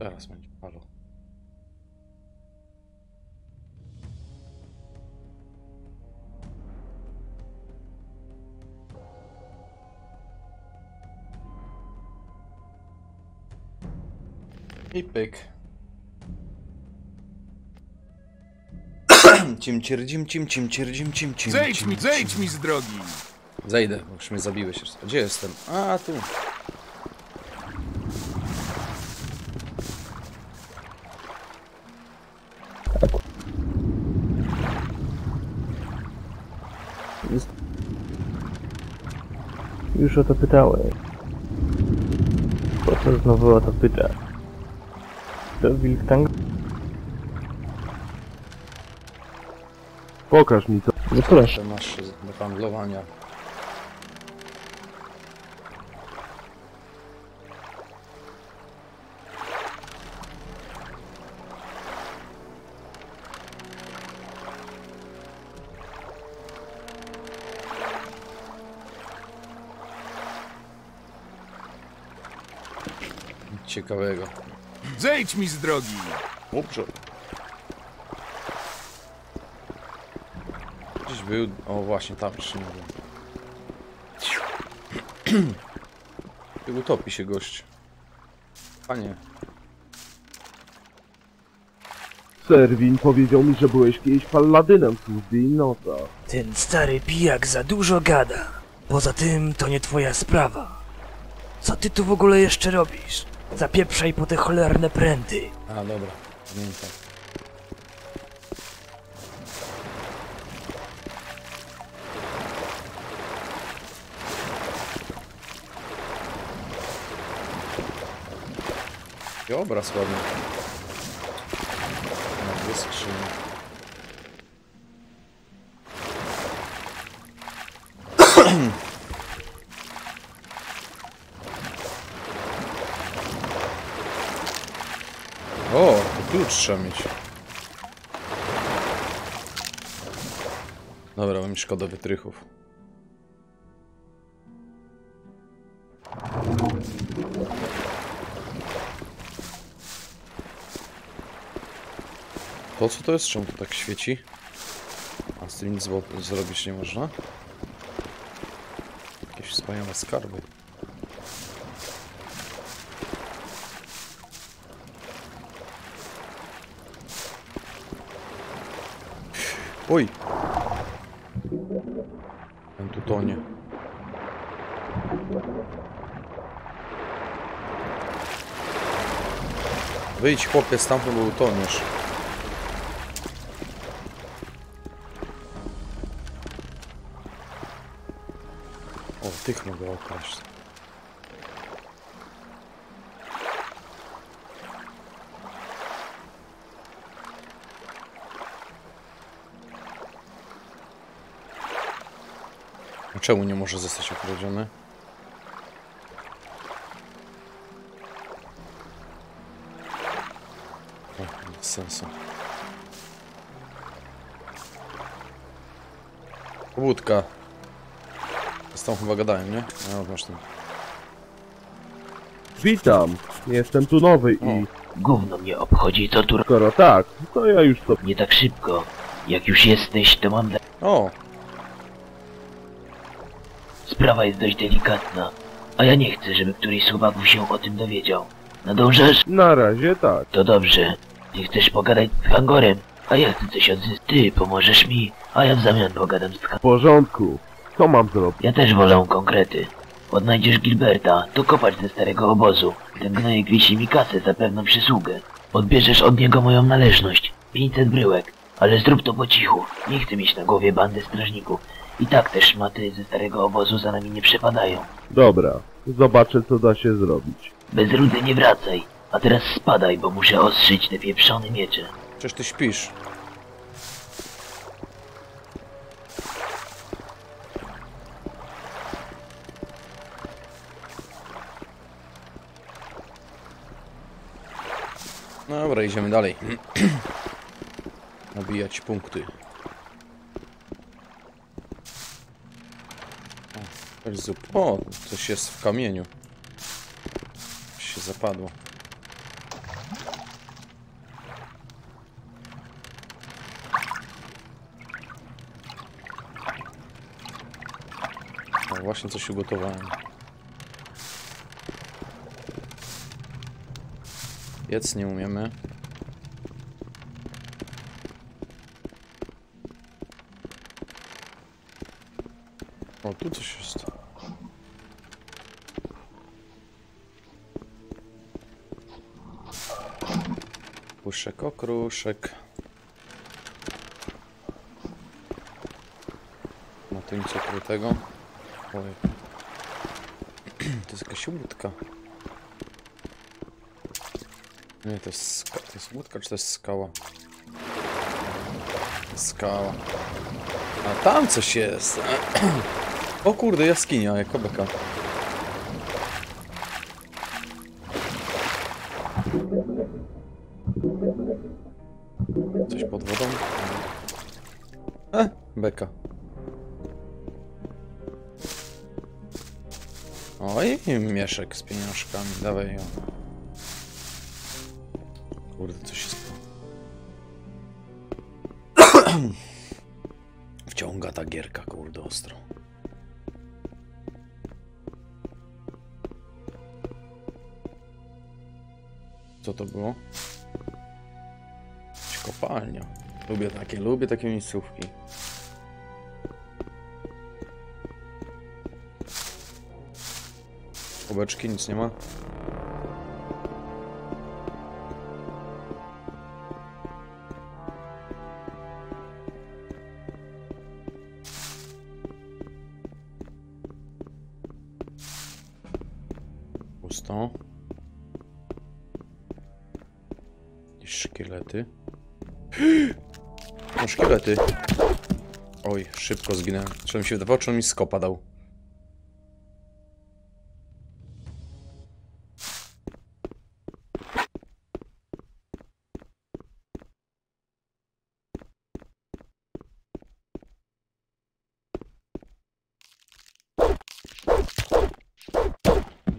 Teraz będzie halo. I pyk. Cim cierdzim, cim cim cierdzim, cim cim. Zejdź cim, mi, cim. zejdź mi z drogi! Zejdę, bo już mnie zabiłeś. Gdzie jestem? A, tu. Już o to pytałeś. Po co znowu o to pytasz? To Wilktang? Pokaż mi to. No proszę. Masz do handlowania. Ciekawego. Zejdź mi z drogi! Dobrze. Gdzieś był. O właśnie, tam jeszcze nie wiem. I utopi się gość. Panie. Serwin powiedział mi, że byłeś kiedyś palladynem w służbie Innota. Ten stary pijak za dużo gada. Poza tym to nie twoja sprawa. Co ty tu w ogóle jeszcze robisz? Zapieprzaj po te cholerne pręty. A dobra, pamiętam. I obraz ładny. Na dwie skrzynie. O, to klucz trzeba mieć. Dobra, bo mi szkoda wytrychów. To co to jest? Czemu to tak świeci? A z tym nic zrobić nie można? Jakieś wspaniałe skarby. Oj! Ten tu tonie. Wyjdź chłopie stamtąd, bo utoniesz. O, tych mogę okraść. Czemu nie może zostać okradziony? O, bez sensu. Pobudka. Z tą chyba gadałem, nie? No, tam. Witam. Jestem tu nowy i Gówno mnie obchodzi, co tu ro- skoro tak, to ja już to... nie tak szybko. Jak już jesteś, to mam... dla- O! Sprawa jest dość delikatna, a ja nie chcę, żeby któryś z chłopaków się o tym dowiedział. Nadążasz? Na razie tak. To dobrze. Ty chcesz pogadać z Hangorem, a ja chcę coś odzyskać. Ty pomożesz mi, a ja w zamian pogadam z Hangorem. W porządku. Co mam zrobić? Ja też wolę konkrety. Odnajdziesz Gilberta, to kopać ze starego obozu. Ten gnojek wisi mi kasę za pewną przysługę. Odbierzesz od niego moją należność. 500 bryłek. Ale zrób to po cichu. Nie chcę mieć na głowie bandy strażników. I tak te szmaty ze starego obozu za nami nie przepadają. Dobra. Zobaczę co da się zrobić. Bez rudy nie wracaj. A teraz spadaj, bo muszę ostrzyć te pieprzone miecze. Przecież ty śpisz. No Dobra, idziemy dalej. Nabijać punkty. O, coś jest w kamieniu. Się zapadło. O, właśnie coś ugotowałem. Jedz nie umiemy. O, tu coś jest. Puszek, okruszek. Ma tu nic ukrytego. Oj. To jest jakaś łódka. Nie, to jest, to jest łódka, czy to jest skała? Skała. A tam coś jest. O kurde, jaskinia, jako beka. Coś pod wodą? E, beka. Oj, mieszek z pieniążkami, dawaj ją. Kurde, coś jest... Wciąga ta gierka, kurde, ostro. Co to było? Kopalnia. Lubię takie, lubię takie miejscówki. Kubeczki, nic nie ma. Szybko zginęłem. Czy mi się wydawało, czy on mi skopa dał?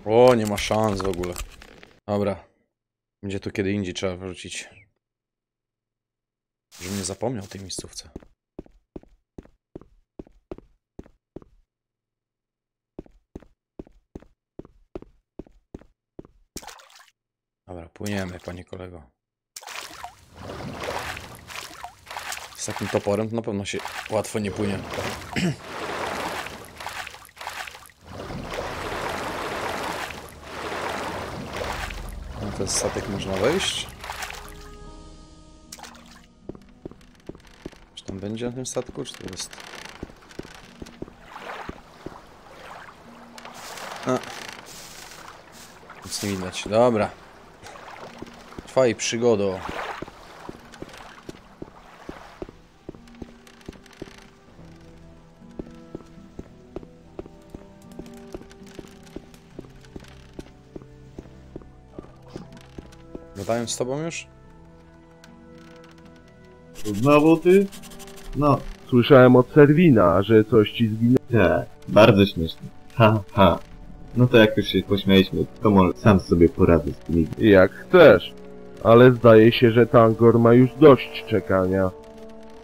O, nie ma szans w ogóle. Dobra. Będzie tu kiedy indziej trzeba wrócić. Żebym nie zapomniał o tej miejscówce. Dobra, płyniemy, panie kolego. Z takim toporem to na pewno się łatwo nie płynie. Na ten statek można wejść. Czy tam będzie na tym statku, czy to jest? A. Nic nie widać. Dobra. Trwaj przygodo. Gadałem z tobą już? Znowu ty? No, słyszałem od Serwina, że coś ci zginęło. Tak, bardzo śmieszne. Ha, ha. No to jak już się pośmialiśmy, to może sam sobie poradzę z tymi. Jak chcesz. Ale zdaje się, że Tangor ma już dość czekania.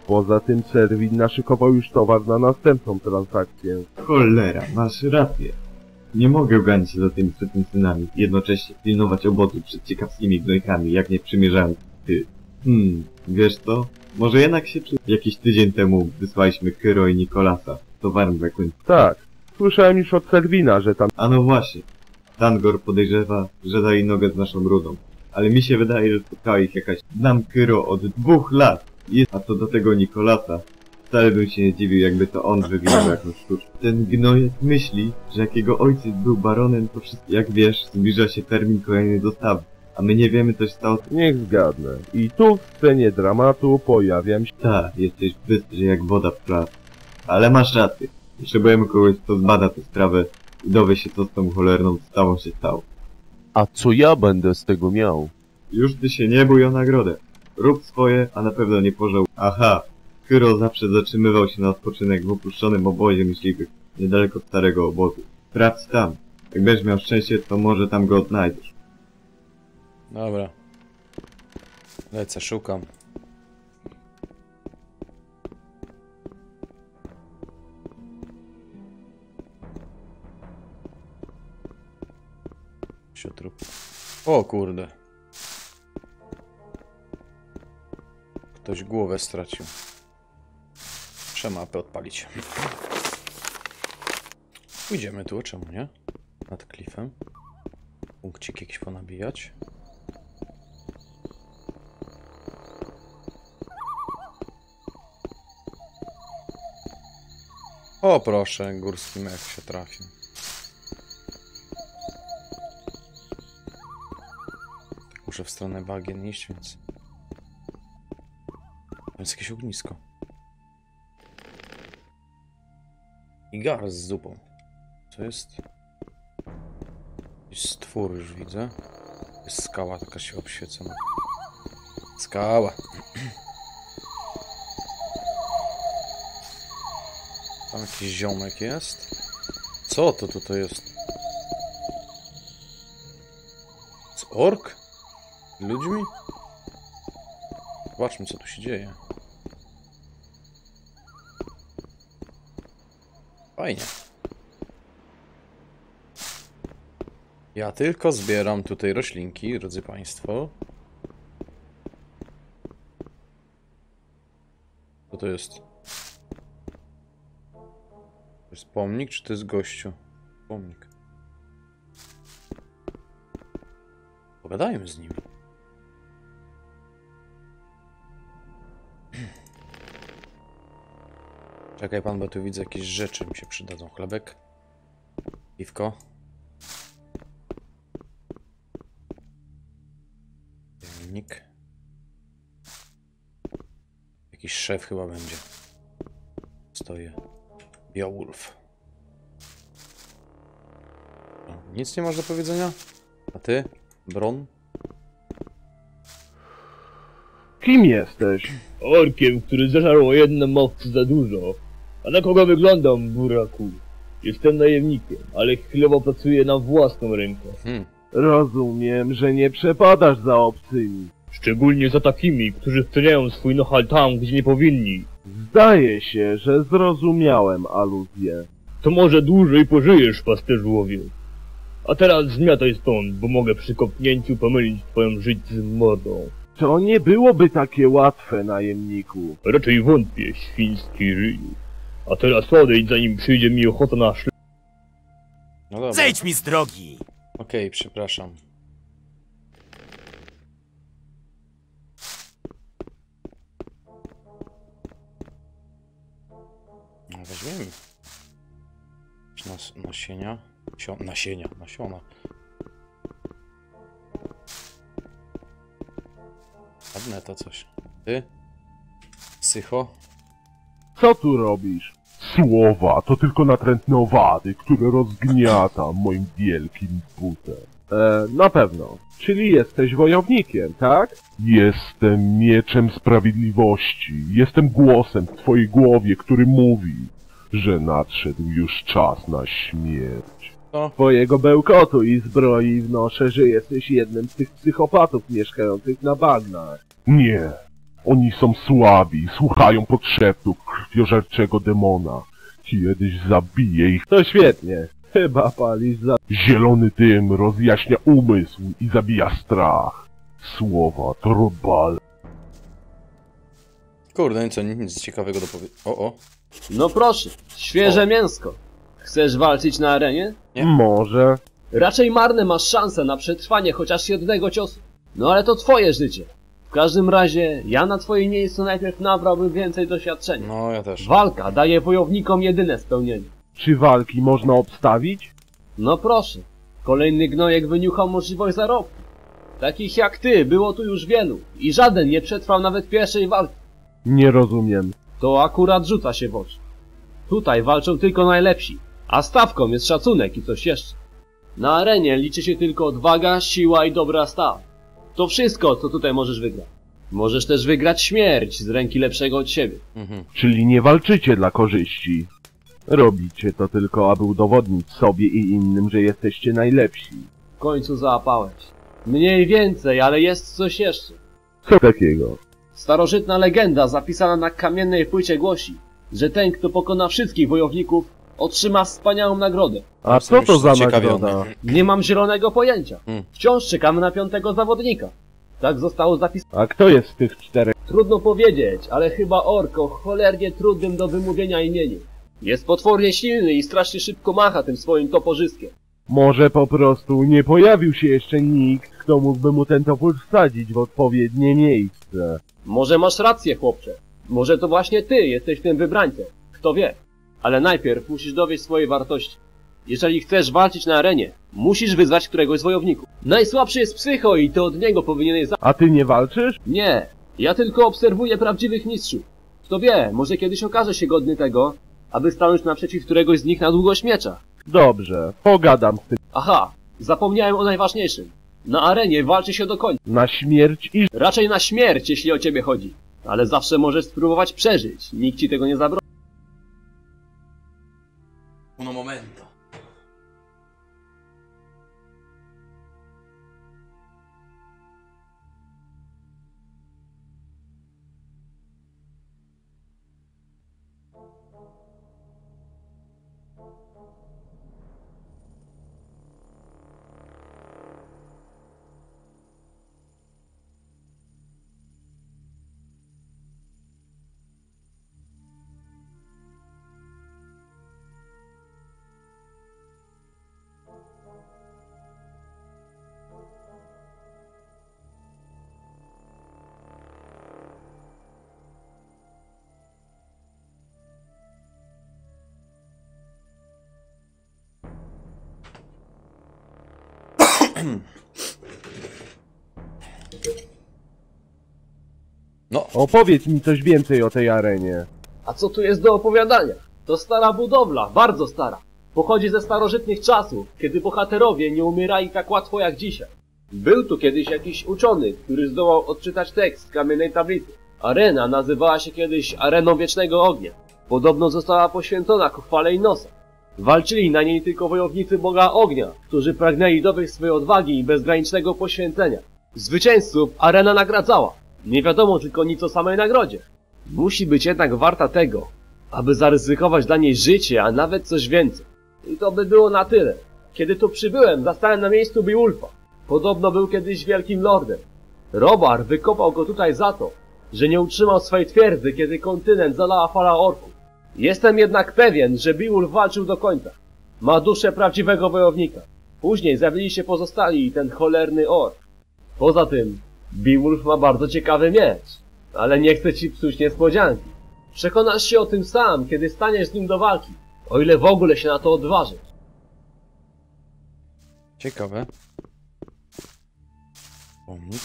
Poza tym Serwin naszykował już towar na następną transakcję. Cholera, masz rację. Nie mogę ganić się za tymi synami, jednocześnie pilnować obozu przed ciekawskimi gnojkami, jak nie przymierzałem ty. Hmm, wiesz co? Może jednak się przy... Jakiś tydzień temu wysłaliśmy Kyro i Nikolasa towarem dla końca. Tak, słyszałem już od Serwina, że tam... A no właśnie. Tangor podejrzewa, że dali nogę z naszą rudą. Ale mi się wydaje, że spotkała ich jakaś... Znam Kyro od dwóch lat. Jest... A co do tego Nikolasa, wcale bym się nie dziwił, jakby to on wywinął jakąś sztuczkę. Ten gnojek myśli, że jak jego ojciec był baronem, to wszystko... Jak wiesz, zbliża się termin kolejnej dostawy. A my nie wiemy, co się stało. Niech zgadnę. I tu w scenie dramatu pojawiam się... Tak, jesteś bystry jak woda w prawie. Ale masz rację. Potrzebujemy kogoś, kto zbada tę sprawę i dowie się, co z tą cholerną stawą się stało. A co ja będę z tego miał? Już ty się nie bój o nagrodę. Rób swoje, a na pewno nie pożał. Aha, Kyro zawsze zatrzymywał się na odpoczynek w opuszczonym obozie myśliwych, niedaleko starego obozu. Sprawdź tam. Jak będziesz miał szczęście, to może tam go odnajdziesz. Dobra. Lecę, szukam. Siotrup. O kurde. Ktoś głowę stracił. Mapę odpalić. Pójdziemy tu, czemu nie? Nad klifem. Punkcik jakiś ponabijać. O proszę, górski mech się trafił. Muszę w stronę bagien iść, więc... Jest jakieś ognisko. I gar z zupą. Co jest? Jakiś stwór już widzę. Jest skała taka się obświecona. Skała. Tam jakiś ziomek jest. Co to tutaj jest? Z ork? Ludźmi? Zobaczmy co tu się dzieje. Fajnie. Ja tylko zbieram tutaj roślinki, drodzy Państwo. Co to jest? To jest pomnik, czy to jest gościu? Pomnik. Pogadajmy z nim. Czekaj pan, bo tu widzę jakieś rzeczy mi się przydadzą. Chlebek. Piwko. Dziennik. Jakiś szef chyba będzie. Stoję. Beowulf. Nic nie masz do powiedzenia? A ty? Bron? Kim jesteś? Orkiem, który zażarł o jednym mowcy za dużo. A na kogo wyglądam, buraku? Jestem najemnikiem, ale chwilowo pracuję na własną rękę. Hmm. Rozumiem, że nie przepadasz za obcymi. Szczególnie za takimi, którzy wciągają swój nohal tam, gdzie nie powinni. Zdaje się, że zrozumiałem aluzję. To może dłużej pożyjesz, pasterzu łowiu. A teraz zmiataj stąd, bo mogę przy kopnięciu pomylić twoją żyć z mordą. To nie byłoby takie łatwe, najemniku. Raczej wątpię, świński ryju. A teraz odejdź, zanim przyjdzie mi ochota na szlak. No dobra. Zejdź mi z drogi! Okej, przepraszam. No weźmiemy. Nas, nasienia. Sio, nasienia, nasiona. Ładne to coś. Ty? Psycho? Co tu robisz? Słowa to tylko natrętne owady, które rozgniatam moim wielkim butem. E, na pewno. Czyli jesteś wojownikiem, tak? Jestem mieczem sprawiedliwości. Jestem głosem w twojej głowie, który mówi, że nadszedł już czas na śmierć. Co? Twojego bełkotu i zbroi wnoszę, że jesteś jednym z tych psychopatów mieszkających na bagnach. Nie. Oni są słabi, słuchają podszeptów krwiożerczego demona. Kiedyś zabiję ich. To świetnie. Chyba palisz za... Zielony dym rozjaśnia umysł i zabija strach. Słowa to robal. Kurde, nic, nic ciekawego do powiedzenia. O, o. No proszę, świeże mięsko. Chcesz walczyć na arenie? Nie. Może... Raczej marne masz szanse na przetrwanie chociaż jednego ciosu. No ale to twoje życie. W każdym razie, ja na twoje miejscu najpierw nabrałbym więcej doświadczenia. No, ja też. Walka daje wojownikom jedyne spełnienie. Czy walki można obstawić? No proszę, kolejny gnojek wyniuchał możliwość zarobku. Takich jak ty było tu już wielu i żaden nie przetrwał nawet pierwszej walki. Nie rozumiem. To akurat rzuca się w oczy. Tutaj walczą tylko najlepsi, a stawką jest szacunek i coś jeszcze. Na arenie liczy się tylko odwaga, siła i dobra staw. To wszystko, co tutaj możesz wygrać. Możesz też wygrać śmierć z ręki lepszego od siebie. Mhm. Czyli nie walczycie dla korzyści. Robicie to tylko, aby udowodnić sobie i innym, że jesteście najlepsi. W końcu załapałeś. Mniej więcej, ale jest coś jeszcze. Co takiego? Starożytna legenda zapisana na kamiennej płycie głosi, że ten, kto pokona wszystkich wojowników, otrzyma wspaniałą nagrodę. A co to za nagroda? Nie mam zielonego pojęcia. Hmm. Wciąż czekamy na piątego zawodnika. Tak zostało zapisane. A kto jest z tych czterech? Trudno powiedzieć, ale chyba ork o cholernie trudnym do wymówienia imieniu. Jest potwornie silny i strasznie szybko macha tym swoim toporzyskiem. Może po prostu nie pojawił się jeszcze nikt, kto mógłby mu ten topór wsadzić w odpowiednie miejsce. Może masz rację, chłopcze. Może to właśnie ty jesteś tym wybrańcem. Kto wie. Ale najpierw musisz dowieść swojej wartości. Jeżeli chcesz walczyć na arenie, musisz wyzwać któregoś z wojowników. Najsłabszy jest psycho i to od niego powinieneś za... A ty nie walczysz? Nie, ja tylko obserwuję prawdziwych mistrzów. Kto wie, może kiedyś okaże się godny tego, aby stanąć naprzeciw któregoś z nich na długość miecza. Dobrze, pogadam z tym. Aha, zapomniałem o najważniejszym. Na arenie walczy się do końca. Na śmierć i... Raczej na śmierć, jeśli o ciebie chodzi. Ale zawsze możesz spróbować przeżyć. Nikt ci tego nie zabroni. Uno momento. Opowiedz mi coś więcej o tej arenie. A co tu jest do opowiadania? To stara budowla, bardzo stara. Pochodzi ze starożytnych czasów, kiedy bohaterowie nie umierali tak łatwo jak dzisiaj. Był tu kiedyś jakiś uczony, który zdołał odczytać tekst z kamiennej tablicy. Arena nazywała się kiedyś Areną Wiecznego Ognia. Podobno została poświęcona ku chwale Inosa. Walczyli na niej tylko wojownicy Boga Ognia, którzy pragnęli dowieść swojej odwagi i bezgranicznego poświęcenia. Zwycięzców arena nagradzała. Nie wiadomo tylko nic o samej nagrodzie. Musi być jednak warta tego, aby zaryzykować dla niej życie, a nawet coś więcej. I to by było na tyle. Kiedy tu przybyłem, zastałem na miejscu Beowulfa. Podobno był kiedyś wielkim lordem. Robar wykopał go tutaj za to, że nie utrzymał swej twierdzy, kiedy kontynent zalała fala orków. Jestem jednak pewien, że Beowulf walczył do końca. Ma duszę prawdziwego wojownika. Później zjawili się pozostali i ten cholerny ork. Poza tym, Beowulf ma bardzo ciekawy miecz, ale nie chcę ci psuć niespodzianki. Przekonasz się o tym sam, kiedy staniesz z nim do walki, o ile w ogóle się na to odważysz. ciekawe. Pomnik.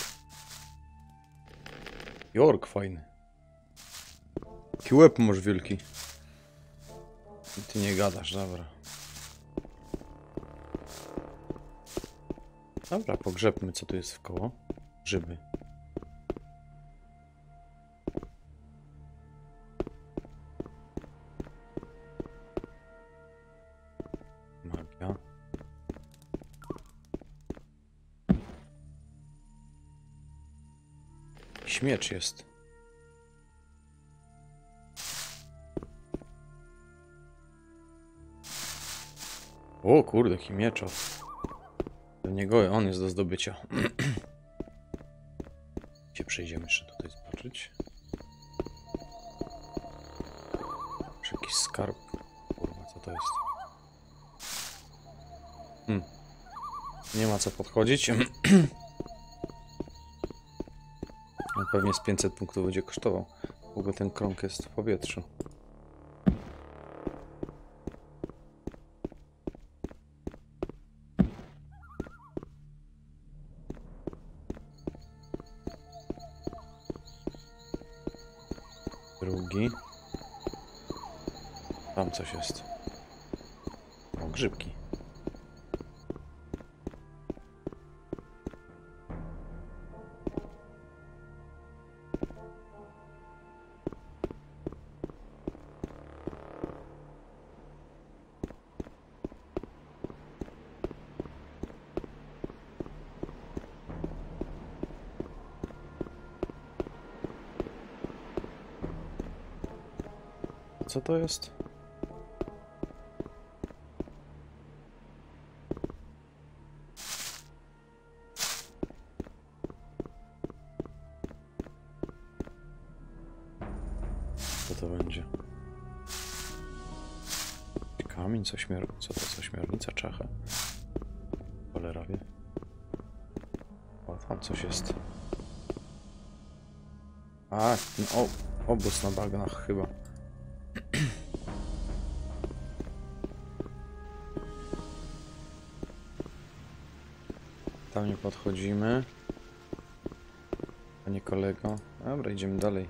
Jork fajny. Jaki łeb masz wielki. I ty nie gadasz, dobra. Dobra, pogrzebmy co tu jest w koło. Grzyby. Magia. Śmiecz jest. O kurde, jaki mieczow. Do niego on jest do zdobycia. Przejdziemy jeszcze tutaj zobaczyć? Czy jakiś skarb? Kurwa, co to jest? Hmm. Nie ma co podchodzić. On pewnie z 500 punktów będzie kosztował. W ogóle ten krąg jest w powietrzu. to jest? Co to będzie? Kamień, co, śmier co to, co śmiernica czacha? Cholera wie. O, tam coś jest. A, no, obóz na bagnach chyba. Podchodzimy. Panie kolego. Dobra, idziemy dalej.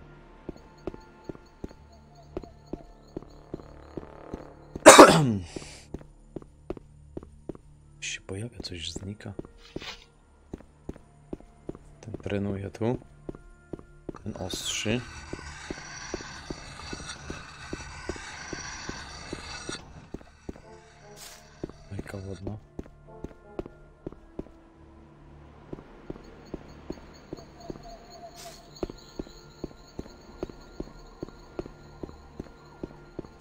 się pojawia, coś znika. Ten trenuje tu. Ten ostrzy.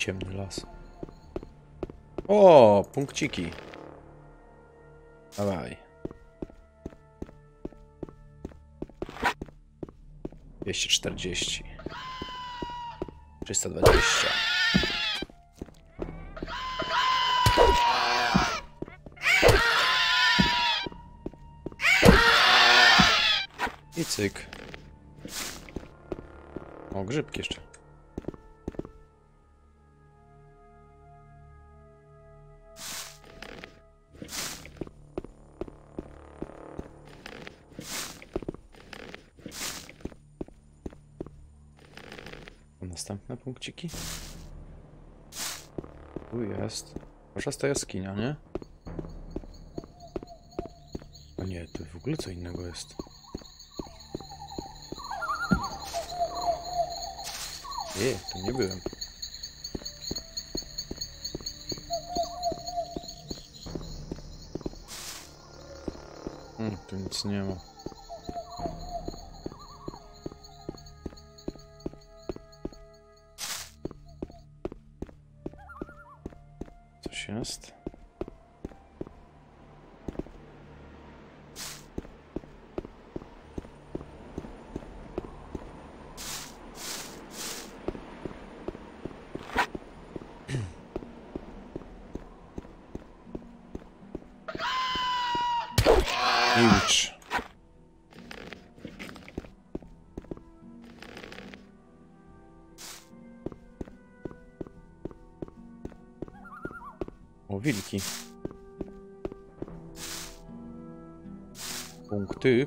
Ciemny las. O, punkciki. Dawaj. 240. 320. I cyk. O, grzybki jeszcze. Punkciki. Tu jest. Poszasta jaskinia, nie? A nie, tu w ogóle co innego jest. Nie, tu nie byłem. Hmm, tu nic nie ma.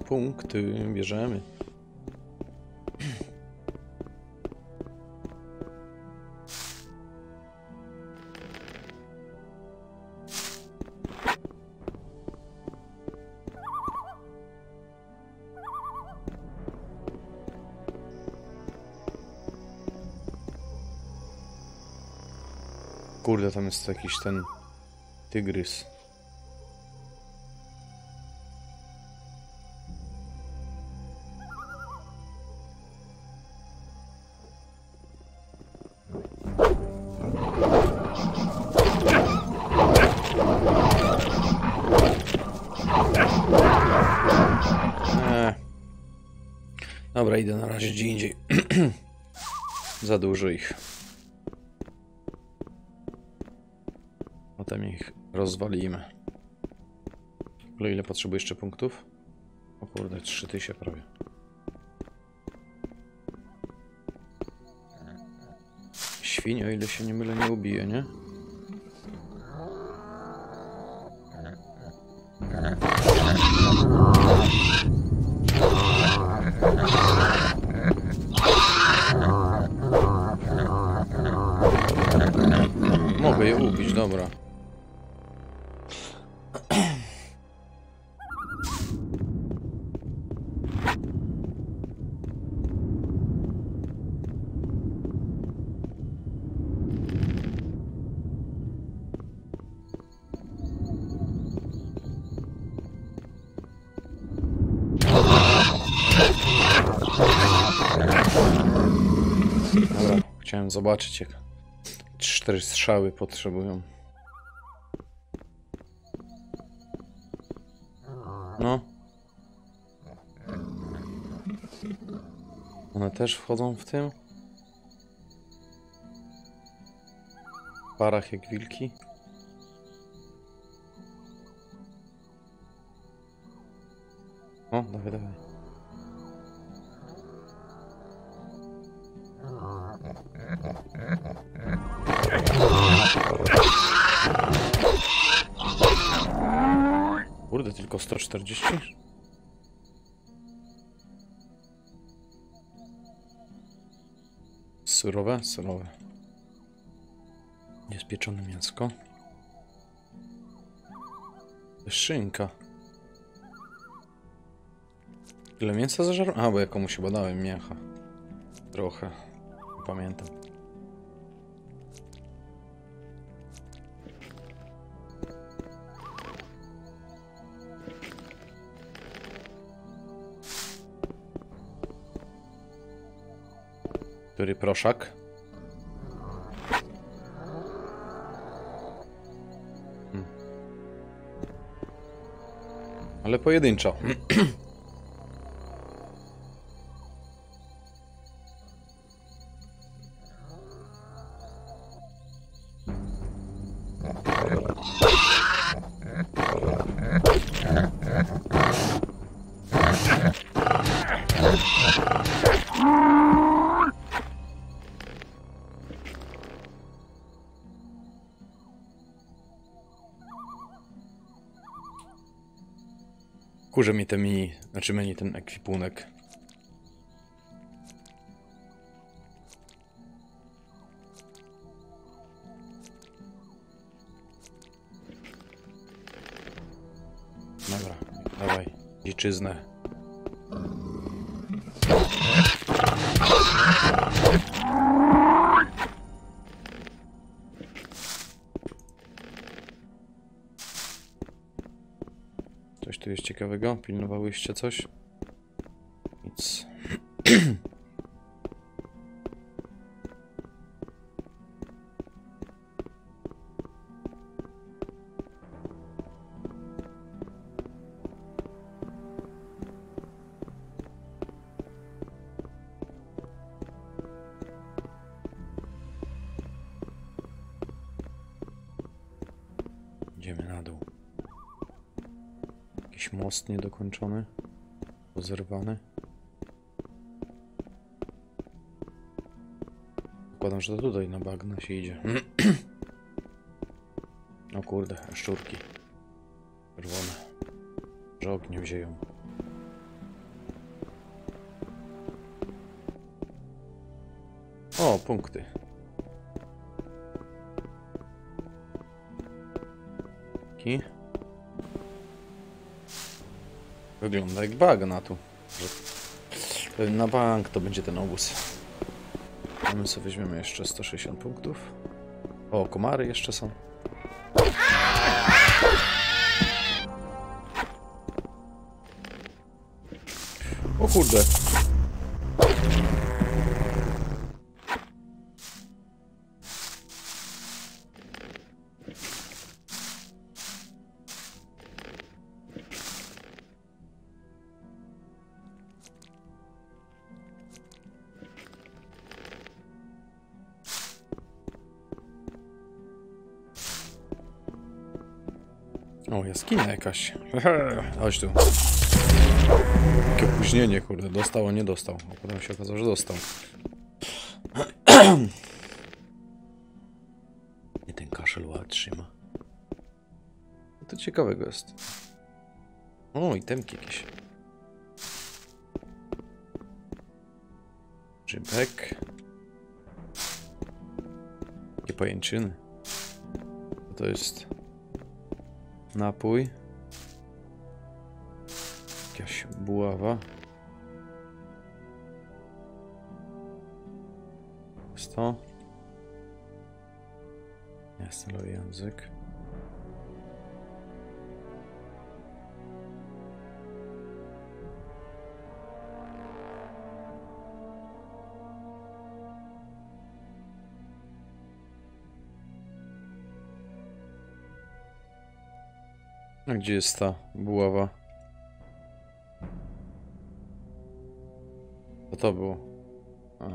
Punkty, bierzemy. Kurde, tam jest jakiś ten tygrys. Dużo ich. Potem ich rozwalimy. Ogóle ile potrzebuję jeszcze punktów? O kurde, 3000 prawie. Świń, o ile się nie mylę, nie ubije, nie? Dobra. Dobra, chciałem zobaczyć jak cztery strzały potrzebują. Też wchodzą w tym? W parach jak wilki. O, dawaj, dawaj. Kurde, tylko 140? Surowe? Surowe. Niespieczone mięsko. Szynka. Ile mięsa zażarłem? A, bo ja komuś chyba dałem mięcha. Trochę. Pamiętam. Który proszak? Hmm. Ale pojedynczo. Kurze mi te mini, znaczy mini ten ekwipunek. Dobra, dawaj, dziczyznę. Coś tu jest ciekawego? Pilnowałyście coś? Most niedokończony. Pozerwany. Zakładam, że to tutaj na bagna się idzie. o kurde, szczurki. Czerwone. Że ogniem zieją. O, punkty. Wygląda jak bagna tu. Na bank to będzie ten obóz. A my sobie weźmiemy jeszcze 160 punktów. O, komary jeszcze są. O kurde. Jakaś. Chodź tu. Jakie opóźnienie, kurde. Dostał, a nie dostał. A potem się okazało, że dostał. Nie ten kaszel ładnie trzyma. Co to ciekawego jest? O, i temki jakieś. Grzybek. Jakie pajęczyny. To jest? Napój. Buława. Jest to. Jasny język. Gdzie jest ta buława? to było? A.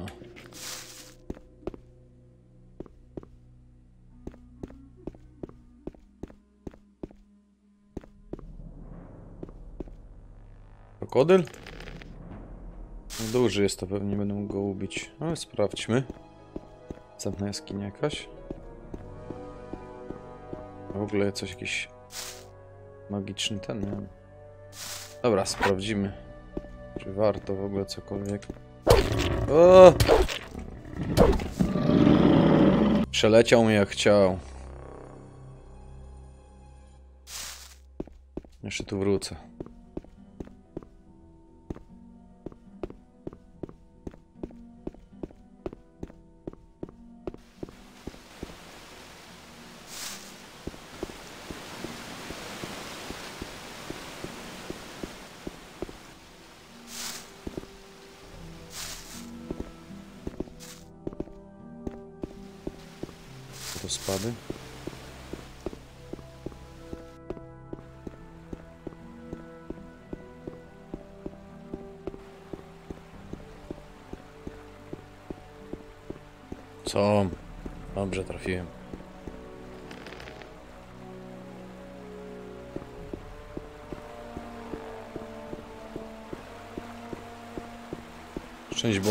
Krokodyl? No duży jest to, pewnie będą go ubić. Ale sprawdźmy. Zamknę jaskinia jakaś. W ogóle coś jakiś magiczny ten. Dobra, sprawdzimy. Czy warto w ogóle cokolwiek. O! Przeleciał mnie jak chciał. Jeszcze tu wrócę.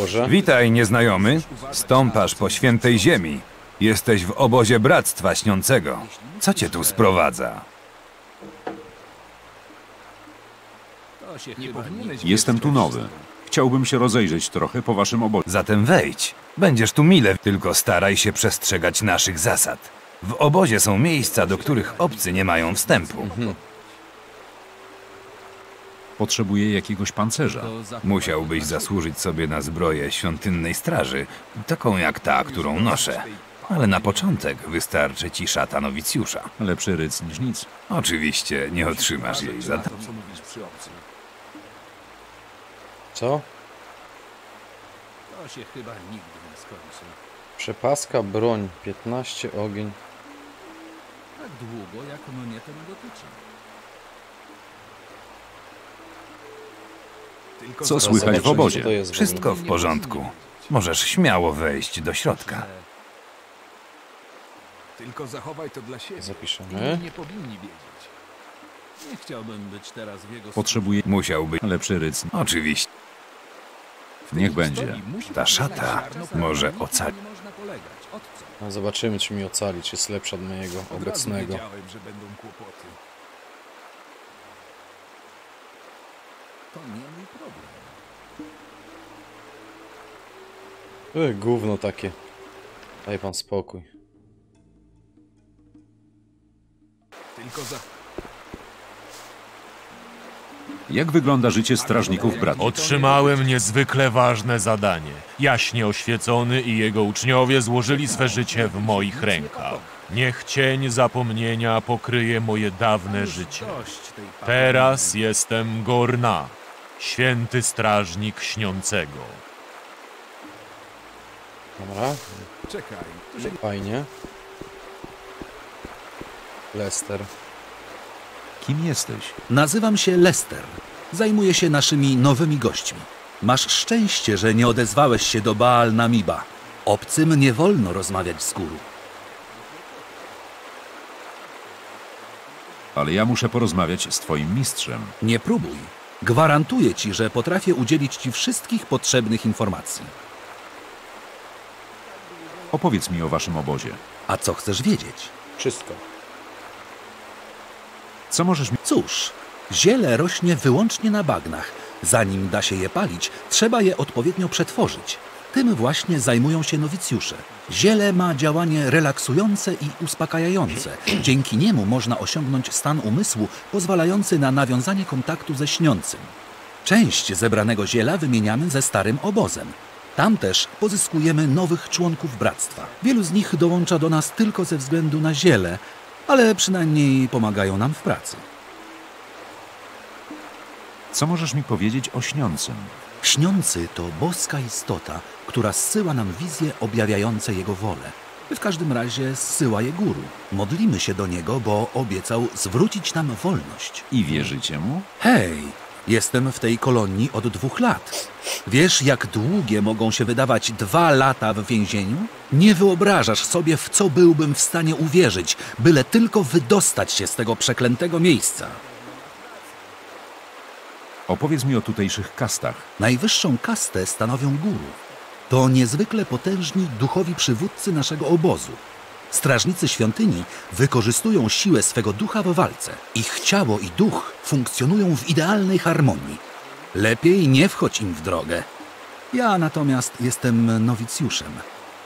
Boże. Witaj, nieznajomy. Stąpasz po świętej ziemi. Jesteś w obozie Bractwa Śniącego. Co cię tu sprowadza? Jestem tu nowy. Chciałbym się rozejrzeć trochę po waszym obozie. Zatem wejdź. Będziesz tu mile, tylko staraj się przestrzegać naszych zasad. W obozie są miejsca, do których obcy nie mają wstępu. Potrzebuję jakiegoś pancerza. Musiałbyś zasłużyć sobie na zbroję świątynnej straży, taką jak ta, którą noszę. Ale na początek wystarczy ci szata nowicjusza. Lepszy ryc niż nic. Oczywiście nie otrzymasz jej za to. Co? Przepaska, broń, 15, ogień. Co słychać w Zobaczymy, obozie? Co jest w Wszystko w porządku. Możesz śmiało wejść do środka. Tylko zachowaj to dla siebie. Zapiszemy. Nie powinni wiedzieć. Nie chciałbym być teraz w jego Potrzebuję Musiałby. lepszy ryc. Oczywiście. Niech będzie. Ta szata może ocalić. No zobaczymy, czy mi ocali, czy jest lepszy od mojego obecnego. wiedziałem, że będą kłopoty. To nie mój problem. Ej, gówno takie. Daj pan spokój. Tylko za... Jak wygląda życie strażników bratu? Otrzymałem niezwykle ważne zadanie. Jaśnie oświecony i jego uczniowie złożyli swe życie w moich rękach. Niech cień zapomnienia pokryje moje dawne życie. Teraz jestem Gorna, święty strażnik śniącego. Dobra, Czekaj. fajnie. Lester. Kim jesteś? Nazywam się Lester. Zajmuję się naszymi nowymi gośćmi. Masz szczęście, że nie odezwałeś się do Baal Namiba. Obcym nie wolno rozmawiać z guru. Ale ja muszę porozmawiać z twoim mistrzem. Nie próbuj. Gwarantuję ci, że potrafię udzielić ci wszystkich potrzebnych informacji. Opowiedz mi o waszym obozie. A co chcesz wiedzieć? Wszystko. Co możesz mi... Cóż, ziele rośnie wyłącznie na bagnach. Zanim da się je palić, trzeba je odpowiednio przetworzyć. Tym właśnie zajmują się nowicjusze. Ziele ma działanie relaksujące i uspokajające. Dzięki niemu można osiągnąć stan umysłu pozwalający na nawiązanie kontaktu ze śniącym. Część zebranego ziela wymieniamy ze starym obozem. Tam też pozyskujemy nowych członków bractwa. Wielu z nich dołącza do nas tylko ze względu na ziele, ale przynajmniej pomagają nam w pracy. Co możesz mi powiedzieć o śniącym? Śniący to boska istota, która zsyła nam wizje objawiające jego wolę. W każdym razie zsyła je guru. Modlimy się do niego, bo obiecał zwrócić nam wolność. I wierzycie mu? Hej, jestem w tej kolonii od dwóch lat. Wiesz, jak długie mogą się wydawać dwa lata w więzieniu? Nie wyobrażasz sobie, w co byłbym w stanie uwierzyć, byle tylko wydostać się z tego przeklętego miejsca. Opowiedz mi o tutejszych kastach. Najwyższą kastę stanowią guru. To niezwykle potężni duchowi przywódcy naszego obozu. Strażnicy świątyni wykorzystują siłę swego ducha w walce. Ich ciało i duch funkcjonują w idealnej harmonii. Lepiej nie wchodź im w drogę. Ja natomiast jestem nowicjuszem.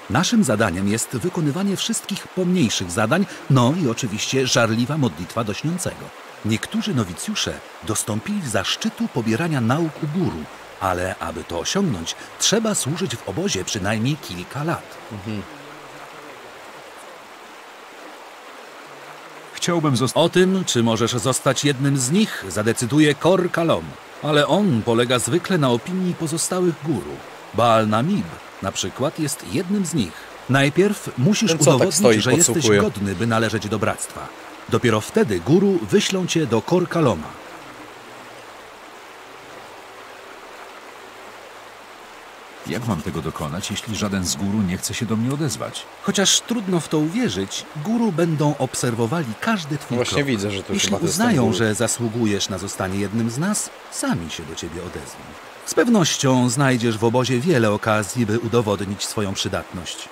Naszym zadaniem jest wykonywanie wszystkich pomniejszych zadań, no i oczywiście żarliwa modlitwa do śniącego. Niektórzy nowicjusze dostąpili zaszczytu pobierania nauk u guru, ale aby to osiągnąć, trzeba służyć w obozie przynajmniej kilka lat. Chciałbym zostać... O tym, czy możesz zostać jednym z nich, zadecyduje Kor Kalom, ale on polega zwykle na opinii pozostałych guru. Baal Namib na przykład jest jednym z nich. Najpierw musisz Ten tak udowodnić, stoi, że jesteś godny, by należeć do bractwa. Dopiero wtedy guru wyślą cię do Kor Kaloma. Jak mam tego dokonać, jeśli żaden z guru nie chce się do mnie odezwać? Chociaż trudno w to uwierzyć, guru będą obserwowali każdy twój Właśnie krok. widzę, że to Jeśli chyba uznają, że zasługujesz na zostanie jednym z nas, sami się do ciebie odezwą. Z pewnością znajdziesz w obozie wiele okazji, by udowodnić swoją przydatność.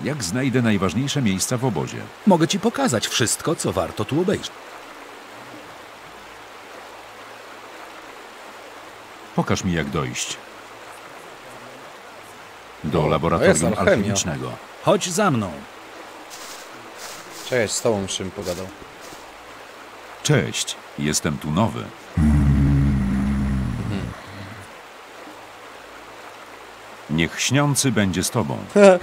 Jak znajdę najważniejsze miejsca w obozie? Mogę ci pokazać wszystko, co warto tu obejrzeć. Pokaż mi, jak dojść. Do jest laboratorium alchemia. alchemicznego. Chodź za mną. Cześć, z tobą czym pogadał. Cześć, jestem tu nowy. Niech śniący będzie z tobą.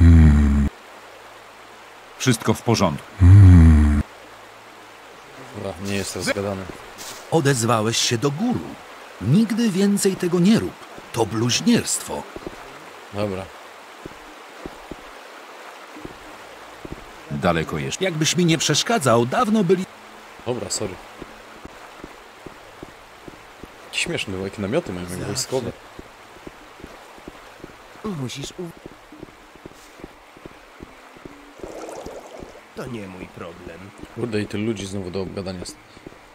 Wszystko w porządku. Dobra, nie jest rozgadany. Odezwałeś się do guru. Nigdy więcej tego nie rób. To bluźnierstwo. Dobra. Daleko jeszcze. Jakbyś mi nie przeszkadzał, dawno byli... Dobra, sorry. Jakie śmieszne, bo jakie namioty mają jak wojskowe. Musisz u... To nie mój problem. Kurde, i tylu ludzi znowu do obgadania.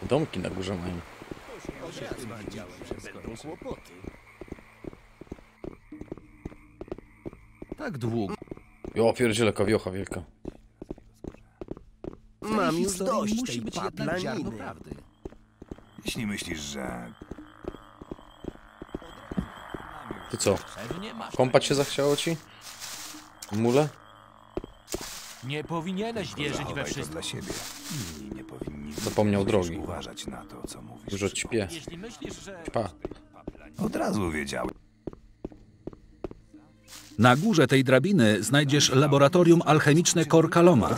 Domki na górze mają. Wiedziałem, że będą kłopoty. Tak długo. Jo, pierdziele, kawiocha wielka. Mam już dość musi tej prawdy. Jeśli myślisz, że Ty co? Kąpać się zachciało ci? Mule? Nie powinieneś wierzyć we zachowaj to wszystko. dla siebie. Inni nie powinni Zapomniał Musisz drogi. uważać na to, co mówisz. Dużo ćpie. Jeśli myślisz, że... Ćpa. Od razu wiedziałem. Na górze tej drabiny znajdziesz laboratorium alchemiczne Korkaloma.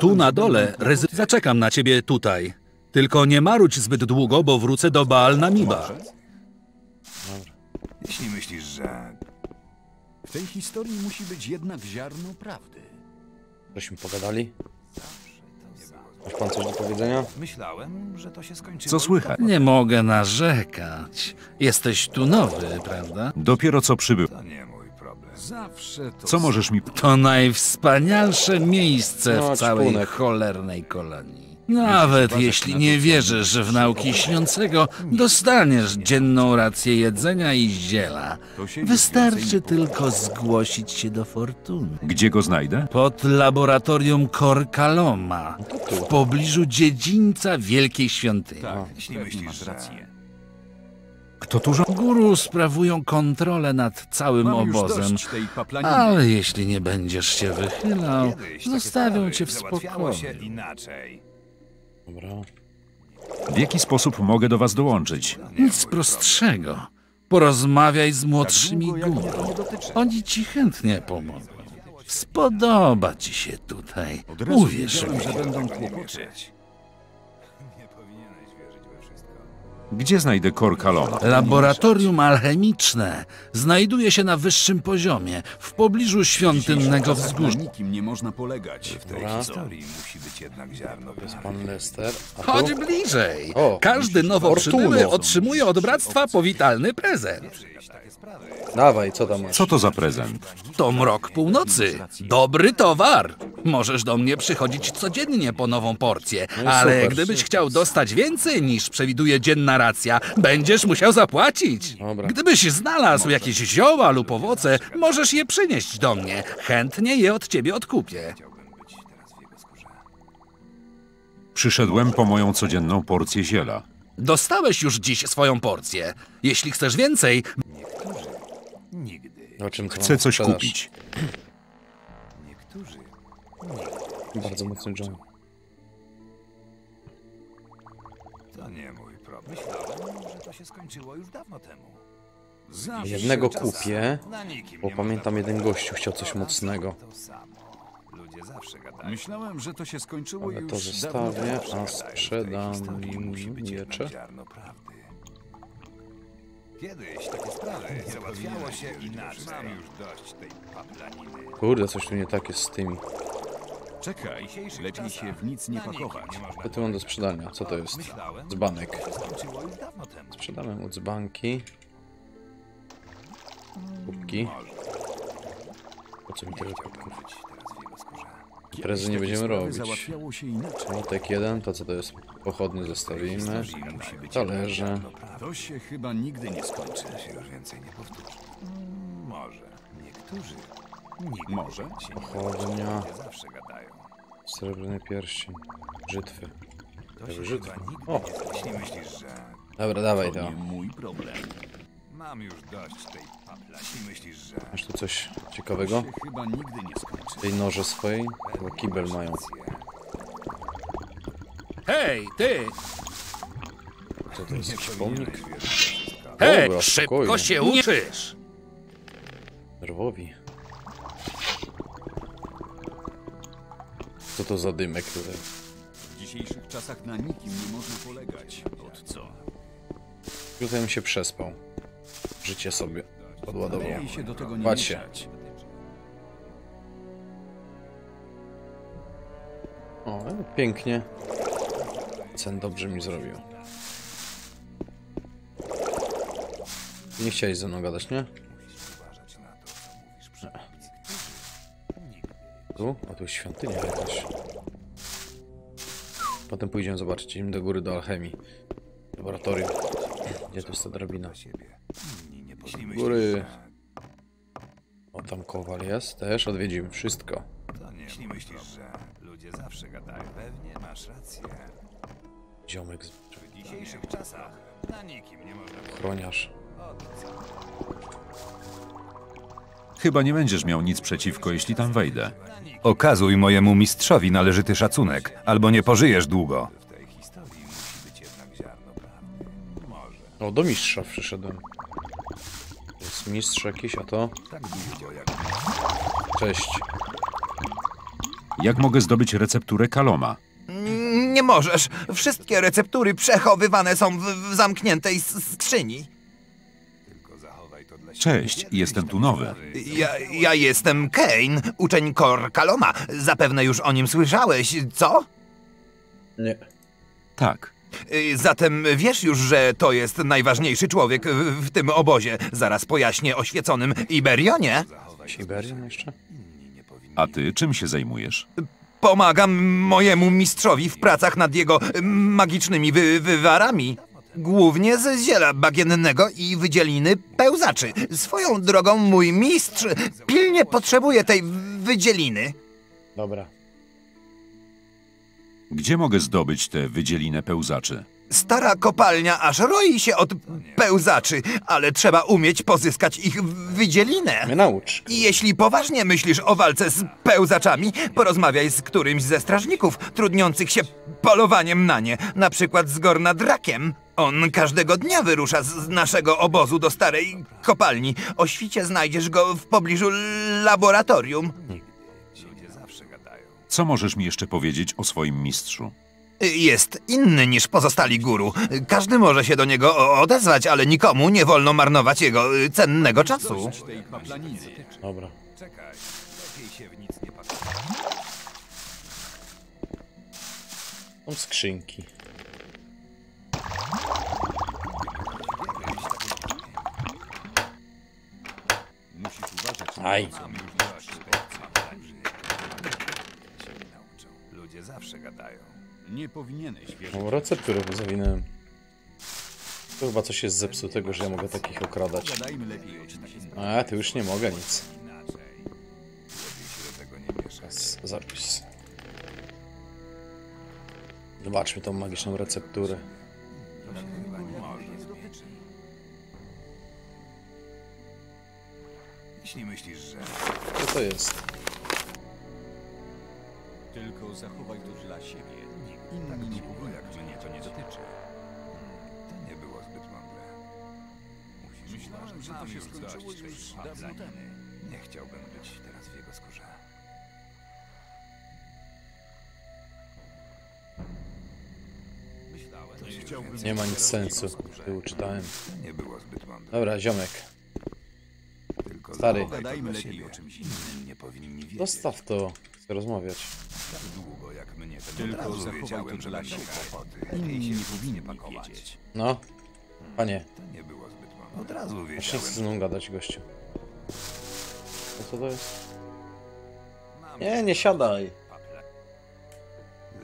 Tu na dole rezy... Zaczekam na ciebie tutaj. Tylko nie marudź zbyt długo, bo wrócę do Baal Namiba. Jeśli myślisz, że W tej historii musi być jednak ziarno prawdy. Żeśmy pogadali? Masz pan coś do powiedzenia? myślałem, że to się skończyło. Co słychać? Nie mogę narzekać. Jesteś tu nowy, prawda? Dopiero co przybył. To nie mój problem. Zawsze to... Co możesz mi... To najwspanialsze miejsce No, w całej czpunek. cholernej kolonii. Nawet jeśli nie wierzysz w nauki śniącego, dostaniesz dzienną rację jedzenia i ziela. Wystarczy tylko zgłosić się do fortuny. Gdzie go znajdę? Pod laboratorium Korkaloma, w pobliżu dziedzińca Wielkiej Świątyni. Jeśli myślisz, że... Kto tu rządzi? Guru sprawują kontrolę nad całym Mam już obozem, dość tej paplaniny. ale jeśli nie będziesz się wychylał, Kiedyś takie zostawią sprawy cię w załatwiało spokoju. się inaczej. Dobra. W jaki sposób mogę do was dołączyć? Nic prostszego. Porozmawiaj z młodszymi guru. Oni ci chętnie pomogą. Spodoba ci się tutaj. Uwierz mi. będą kłopoty. Gdzie znajdę Korkaloma? Laboratorium alchemiczne znajduje się na wyższym poziomie, w pobliżu świątynnego wzgórza. nikim nie można polegać. W tej Dobra. historii musi być jednak ziarno To jest pan Lester. A Chodź tu? bliżej. O, Każdy nowo Fortuno. przybyły otrzymuje od bractwa powitalny prezent. Dawaj, co tam masz? Co to za prezent? To mrok północy. Dobry towar. Możesz do mnie przychodzić codziennie po nową porcję, No i ale super. gdybyś chciał dostać więcej niż przewiduje dzienna racja, będziesz musiał zapłacić. Dobra. Gdybyś znalazł jakieś zioła lub owoce, możesz je przynieść do mnie. Chętnie je od ciebie odkupię. Przyszedłem po moją codzienną porcję ziela. Dostałeś już dziś swoją porcję. Jeśli chcesz więcej, O czym Chcę coś sprzedaż? kupić. Bardzo mocny John. Myślałem, że to się skończyło już dawno temu. Jednego kupię, Na nikim bo nie pamiętam jeden gościu chciał coś mocnego. To samo. Ludzie zawsze gadają. Myślałem, że to się skończyło Ale już to dawno zostawię, temu. a sprzedam miecze. Kiedyś takie sprawy załatwiało się inaczej. Mam już dość tej paplaniny. Kurde, coś tu nie tak jest z tymi. Czekaj, lepiej się w nic nie pakować. Mam do sprzedania? Co to jest? Dzbanek. Sprzedamy od dzbanki. Kubki. Po co mi tyle kubków? Imprezy nie będziemy robić. Motek jeden, to co to jest? Pochodnie zostawimy. Talerze. To się chyba nigdy nie skończy. się już więcej nie powtórzy. Może. Niektórzy. Może? Pochodnia. Ludzie zawsze gadają. Srebrny pierścień. Brzytwy. To się brzytwy. nigdy O! nie... Jeśli myślisz, że... Dobra, dawaj To nie mój problem. Mam już dość tej papla. Jeśli myślisz, że... Masz tu coś ciekawego? się chyba nigdy nie skończy. Tej noże swojej? Bo kibel mają. hej, ty! Co to jest? Jakiś pomnik? Hej, szybko się uczysz! Nerwowi. Co to za dymek tutaj? W dzisiejszych czasach na nikim nie można polegać. Od co? Tutaj się przespał. Życie sobie podładował. Patrzcie. O, pięknie. Cen dobrze mi zrobił. Nie chciałeś ze mną gadać? Nie. Tu? O, tu jest świątynia jakaś. Potem pójdziemy zobaczyć. Idziemy do góry do alchemii. Laboratorium. Gdzie tu jest ta drabina? Góry. O, tam kowal jest. Też odwiedzimy wszystko. Jeśli myślisz, że ludzie zawsze gadają, pewnie masz rację. Ziomek, z- W dzisiejszych czasach na nikim nie można chroniarz. Chyba nie będziesz miał nic przeciwko, jeśli tam wejdę. Okazuj mojemu mistrzowi należyty szacunek, albo nie pożyjesz długo. O, do mistrza przyszedłem. Jest mistrz jakiś, a to? Cześć. Jak mogę zdobyć recepturę Kaloma? Nie możesz. Wszystkie receptury przechowywane są w, w zamkniętej skrzyni. Cześć, jestem tu nowy. Ja, ja jestem Kane, uczeń Kor Kaloma. Zapewne już o nim słyszałeś, co? Nie. Tak. Y, Zatem wiesz już, że to jest najważniejszy człowiek w, w tym obozie. Zaraz pojaśnię oświeconym Iberionie. Siberian jeszcze? A ty czym się zajmujesz? Pomagam mojemu mistrzowi w pracach nad jego magicznymi wy wywarami. Głównie z ziela bagiennego i wydzieliny pełzaczy. Swoją drogą mój mistrz pilnie potrzebuje tej wydzieliny. Dobra. Gdzie mogę zdobyć tę wydzielinę pełzaczy? Stara kopalnia aż roi się od pełzaczy, ale trzeba umieć pozyskać ich wydzielinę. Mnie naucz. I jeśli poważnie myślisz o walce z pełzaczami, porozmawiaj z którymś ze strażników trudniących się polowaniem na nie, na przykład z Gorna Drakiem. On każdego dnia wyrusza z naszego obozu do starej kopalni. O świcie znajdziesz go w pobliżu laboratorium. Co możesz mi jeszcze powiedzieć o swoim mistrzu? Jest inny niż pozostali guru. Każdy może się do niego odezwać, ale nikomu nie wolno marnować jego y, cennego czasu. Dobra. Czekaj, lepiej się w nic nie. Są skrzynki. Aj. Ludzie zawsze gadają. Nie powinieneś wierzyć. Mam recepturę, zawinąłem. To chyba coś jest zepsutego, że ja mogę takich okradać. O. A, to już nie mogę nic. Teraz zapis. Zobaczmy tą magiczną recepturę. Chyba nie może zmienić. Jeśli myślisz, że... Co to jest? Tylko zachowaj to dla siebie. Nikt Inni tak nie długo, powinni jak mnie to nie dotyczy. Hmm, To nie było zbyt mądre. Musisz Myślałem, że to się skończyło już dawno temu. Nie chciałbym być Nie ma nic sensu. Tyłu czytałem. Nie było zbyt mądre. Dobra, ziomek. Tylko Stary. zachowaj to Gadajmy dla lepiej siebie. o czymś Inni nie powinni wiedzieć. Dostaw to. Chcę rozmawiać. Tak długo jak mnie to Tylko zachowaj to że dla siebie. kłopoty. Inni nie powinni pakować. No. Panie, To nie było zbyt mądre. Od razu wiedziałem. chcę ze mną gadać, gościu. A co to jest? Nie, nie siadaj.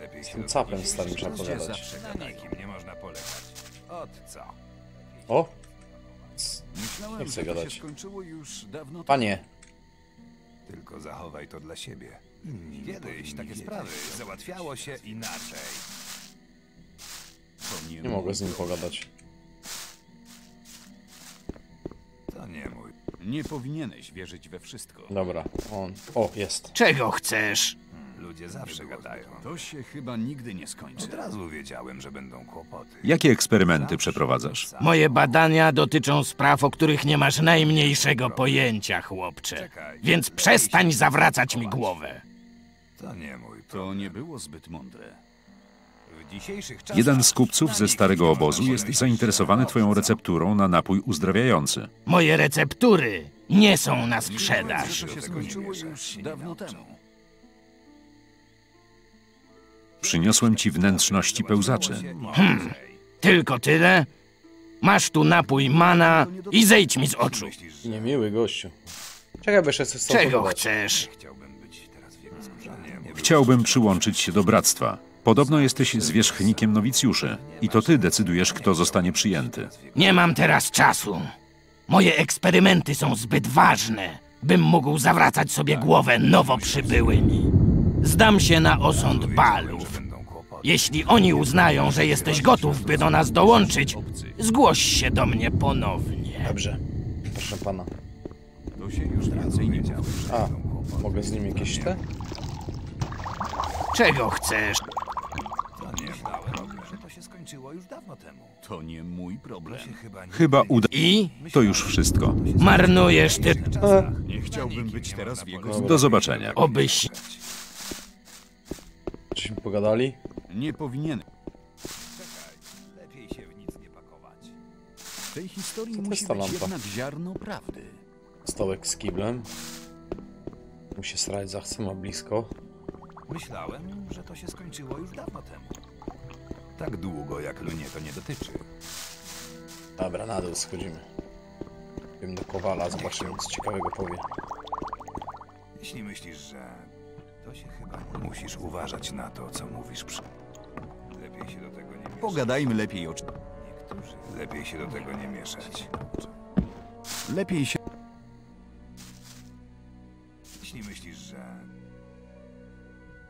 Lepiej Z tym capem starym trzeba pogadać. Na nikim nie można polegać. Od co? O! Myślałem, Nie chcę że to gadać. się skończyło już dawno temu. Panie, Tylko zachowaj to dla siebie. Inni Kiedyś takie sprawy załatwiało się inaczej. To nie nie mogę z nim pogadać. To nie mój. Nie powinieneś wierzyć we wszystko. Dobra, on. O, jest. Czego chcesz? Ludzie zawsze gadają. To się chyba nigdy nie skończy. Od razu wiedziałem, że będą kłopoty. Jakie eksperymenty przeprowadzasz? Moje badania dotyczą spraw, o których nie masz najmniejszego pojęcia, chłopcze. Więc przestań zawracać mi głowę. To nie mój. To nie było zbyt mądre. W dzisiejszych czasach... Jeden z kupców ze starego obozu jest zainteresowany twoją recepturą na napój uzdrawiający. Moje receptury nie są na sprzedaż. to się skończyło już dawno temu. Przyniosłem ci wnętrzności pełzaczy. Hmm, tylko tyle? Masz tu napój mana i zejdź mi z oczu. Niemiły gościu. Czekaj, bo jeszcze z Czego chcesz? Chciałbym przyłączyć się do bractwa. Podobno jesteś zwierzchnikiem nowicjuszy i to ty decydujesz, kto zostanie przyjęty. Nie mam teraz czasu. Moje eksperymenty są zbyt ważne, bym mógł zawracać sobie głowę nowo przybyłymi. Zdam się na osąd balów. Jeśli oni uznają, że jesteś gotów, by do nas dołączyć, zgłoś się do mnie ponownie. Dobrze. Proszę pana. To się już więcej nie działo. A, mogę z nim jakieś te? Czego chcesz? To nie że to się skończyło już dawno temu. To nie mój problem. Chyba nie... Chyba uda... I? To już wszystko. Marnujesz ty... Nie chciałbym być teraz w jego Do zobaczenia. Obyś... Czyśmy pogadali? Nie powinien. Lepiej się w nic nie pakować. W tej historii musi być lampa? jednak ziarno prawdy. Stołek z kiblem. Mu się srać zachce, ma blisko. Myślałem, że to się skończyło już dawno temu. Tak długo, jak mnie to nie dotyczy. Dobra, na dół schodzimy. Wiem do Kowala, zobaczymy co ciekawego powie. Jeśli myślisz, że to się chyba... Musisz uważać na to, co mówisz przy... Lepiej się do tego nie mieszać. Pogadajmy lepiej o czym. Niektórzy... Lepiej się do tego nie mieszać. Lepiej się. Jeśli myślisz, że...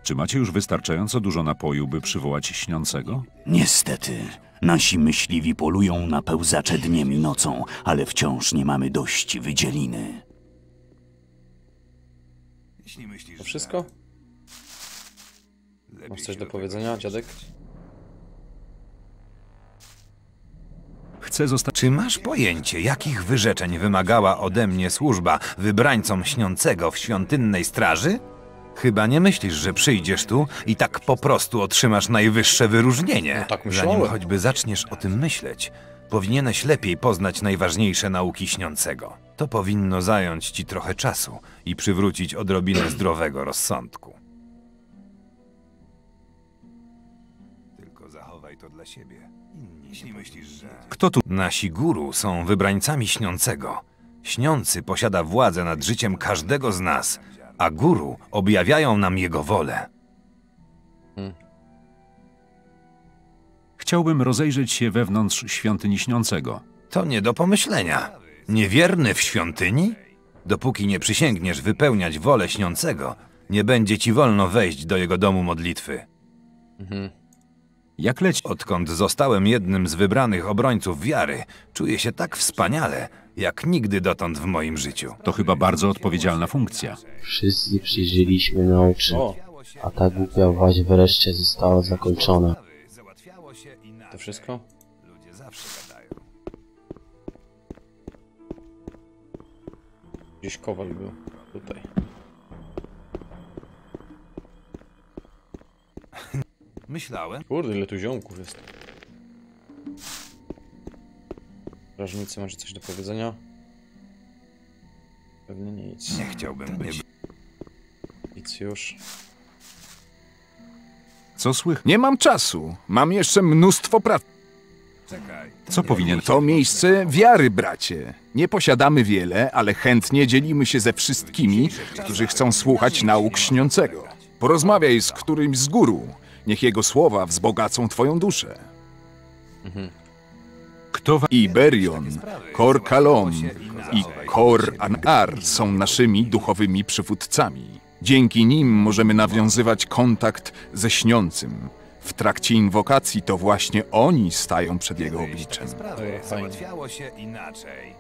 Czy macie już wystarczająco dużo napoju, by przywołać śniącego? Niestety, nasi myśliwi polują na pełzacze dniem i nocą, ale wciąż nie mamy dość wydzieliny. Jeśli myślisz, To wszystko? Masz coś do powiedzenia, dziadek? Chcę zostać... Czy masz pojęcie, jakich wyrzeczeń wymagała ode mnie służba wybrańcom śniącego w świątynnej straży? Chyba nie myślisz, że przyjdziesz tu i tak po prostu otrzymasz najwyższe wyróżnienie. No tak Zanim myślałem. choćby zaczniesz o tym myśleć, powinieneś lepiej poznać najważniejsze nauki śniącego. To powinno zająć ci trochę czasu i przywrócić odrobinę zdrowego rozsądku. Siebie. Jeśli myślisz, że... Kto tu... Nasi guru są wybrańcami śniącego. Śniący posiada władzę nad życiem każdego z nas, a guru objawiają nam jego wolę. Chciałbym rozejrzeć się wewnątrz świątyni śniącego. To nie do pomyślenia. Niewierny w świątyni? Dopóki nie przysięgniesz wypełniać wolę śniącego, nie będzie ci wolno wejść do jego domu modlitwy. Mhm. Jak leci? Odkąd zostałem jednym z wybranych obrońców wiary, czuję się tak wspaniale, jak nigdy dotąd w moim życiu. To chyba bardzo odpowiedzialna funkcja. Wszyscy przyjrzeliśmy na oczy, a ta głupia waść wreszcie została zakończona. To wszystko? Ludzie zawsze gadają. Gdzieś kowal był. Tutaj. Myślałem. Kurde, ile tu ziomków jest. Strażnicy, macie coś do powiedzenia? Pewnie nic. Nie chciałbym być. Nic już. Co słychać? Nie mam czasu. Mam jeszcze mnóstwo pracy. Czekaj. Co powinien... To miejsce wiary, bracie. Nie posiadamy wiele, ale chętnie dzielimy się ze wszystkimi, którzy chcą słuchać nauk śniącego. Porozmawiaj z którymś z guru. Niech jego słowa wzbogacą twoją duszę. Kto wa... Iberion, Kor Kalom i Kor Anar są naszymi duchowymi przywódcami. Dzięki nim możemy nawiązywać kontakt ze śniącym. W trakcie inwokacji to właśnie oni stają przed jego obliczem. Sprawy załatwiało się inaczej.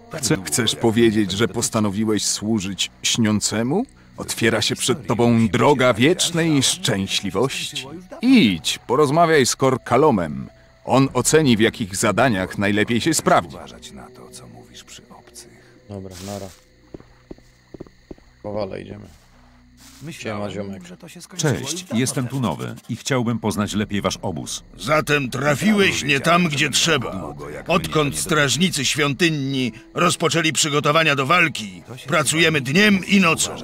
Chcesz powiedzieć, że postanowiłeś służyć śniącemu? Otwiera się przed tobą droga wiecznej szczęśliwości. Idź, porozmawiaj z Korkalomem. On oceni, w jakich zadaniach najlepiej się sprawdzi. Uważać na to, co mówisz przy obcych. Dobra, nara. Powale idziemy. Siema, ziomek. że to się skończyło Cześć, dawno jestem tu nowy i chciałbym poznać lepiej wasz obóz. Zatem trafiłeś nie tam, gdzie trzeba. Odkąd strażnicy świątynni rozpoczęli przygotowania do walki, pracujemy dniem i nocą.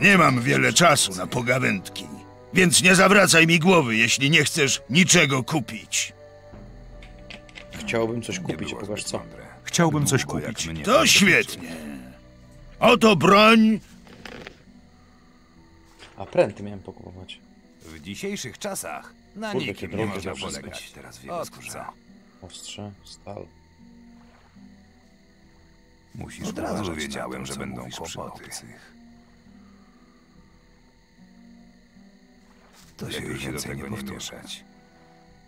Nie mam wiele czasu na pogawędki. Więc nie zawracaj mi głowy, jeśli nie chcesz niczego kupić. Chciałbym coś kupić, pokaż co. Chciałbym coś kupić. To świetnie. Oto broń, A pręty miałem pokupować. W dzisiejszych czasach na Kurde, nikim nie można polegać. Teraz. Ostrze, stal. Musisz Od razu wiedziałem, że będą kłopoty. To się już tego nie.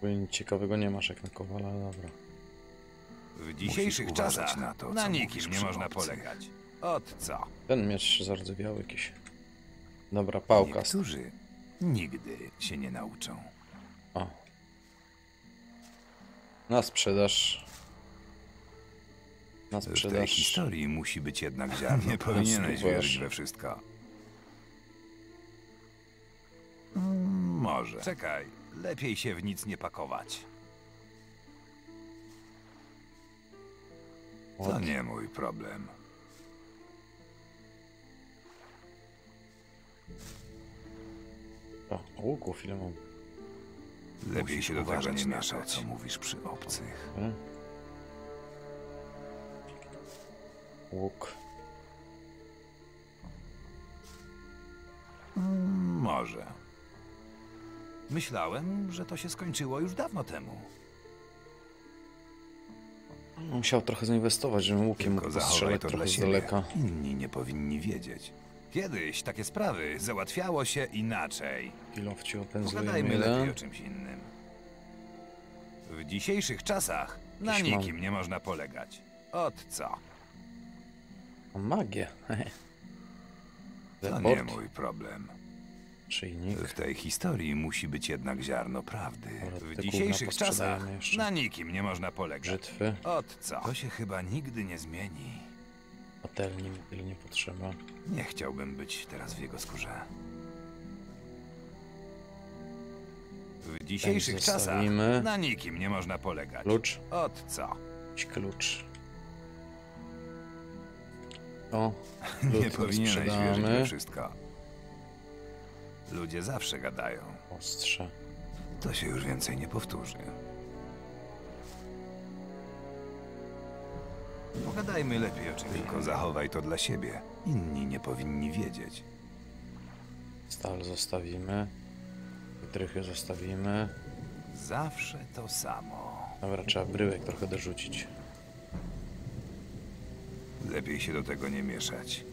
Bo nic ciekawego nie masz jak na kowala, ale dobra. W dzisiejszych czasach na na, to, co nikim nie można polegać. Od co? Ten miecz zardzewiały jakiś. Dobra, pałka. Niektórzy nigdy się nie nauczą. O. Na sprzedaż. Na W tej sprzedaż. historii musi być jednak ziarno. Nie powinieneś wierzyć we wszystko. Mm, Może. Czekaj, lepiej się w nic nie pakować. To nie mój problem. O, łuków ile mam. Lepiej się uważać na to, co mówisz przy obcych. Hmm? Łuk. Mm, Może. Myślałem, że to się skończyło już dawno temu. Musiał trochę zainwestować, żebym łukiem mógł trochę dla z daleka. Inni nie powinni wiedzieć. Kiedyś takie sprawy załatwiało się inaczej. Kilowci Pogadajmy lepiej o czymś innym. W dzisiejszych czasach na nikim nie można polegać. Od co? O magię. To nie mój problem. Szyjnik. W tej historii musi być jednak ziarno prawdy. W dzisiejszych czasach jeszcze. na nikim nie można polegać. Brzytwy. Od co? To się chyba nigdy nie zmieni. Patelni mi nie potrzeba. Nie chciałbym być teraz w jego skórze. W dzisiejszych czasach zostawimy. na nikim nie można polegać. Klucz. Od co? Jakiś klucz. O, Nie powinieneś wierzyć we wszystko. Ludzie zawsze gadają. Ostrze. To się już więcej nie powtórzy. Pogadajmy lepiej o czymś. Tylko zachowaj to dla siebie. Inni nie powinni wiedzieć. Stal zostawimy. Wytrychy zostawimy. Zawsze to samo. Dobra, trzeba bryłek trochę dorzucić. Lepiej się do tego nie mieszać.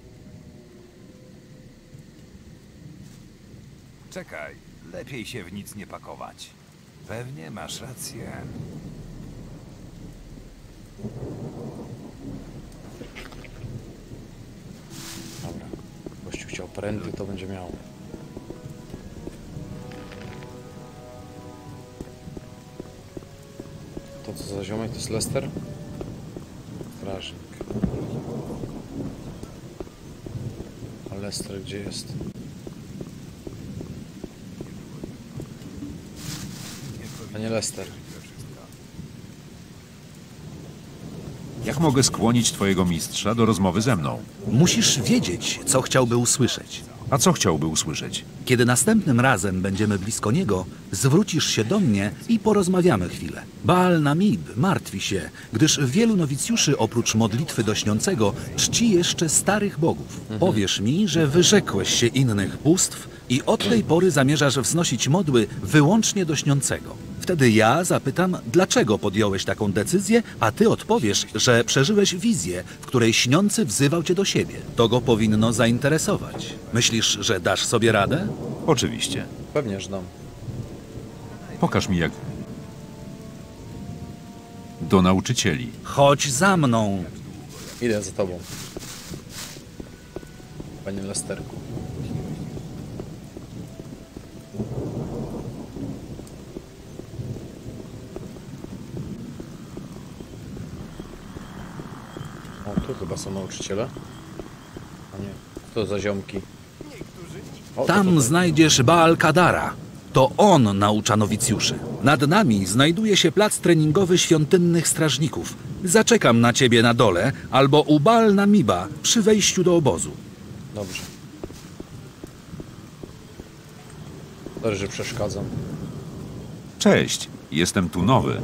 Czekaj, lepiej się w nic nie pakować. Pewnie masz rację. Dobra. Gościu chciał pręty, to będzie miał. To co za ziomek, to jest Lester? Strażnik. A Lester gdzie jest? Panie Lester. Jak mogę skłonić twojego mistrza do rozmowy ze mną? Musisz wiedzieć, co chciałby usłyszeć. A co chciałby usłyszeć? Kiedy następnym razem będziemy blisko niego, zwrócisz się do mnie i porozmawiamy chwilę. Baal Namib martwi się, gdyż wielu nowicjuszy oprócz modlitwy do śniącego czci jeszcze starych bogów. Powiesz mi, że wyrzekłeś się innych bóstw i od tej pory zamierzasz wznosić modły wyłącznie do śniącego. Wtedy ja zapytam, dlaczego podjąłeś taką decyzję, a ty odpowiesz, że przeżyłeś wizję, w której śniący wzywał cię do siebie. To go powinno zainteresować. Myślisz, że dasz sobie radę? Oczywiście. Pewnie, że dam. Pokaż mi jak... Do nauczycieli. Chodź za mną. Idę za tobą. Panie Lesterku. Chyba są nauczyciele. A nie, to za ziomki. O, to Tam tutaj. znajdziesz Baal Kadara. To on naucza nowicjuszy. Nad nami znajduje się plac treningowy świątynnych strażników. Zaczekam na ciebie na dole albo u Baal Namiba przy wejściu do obozu. Dobrze. Sorry, że przeszkadzam. Cześć, jestem tu nowy.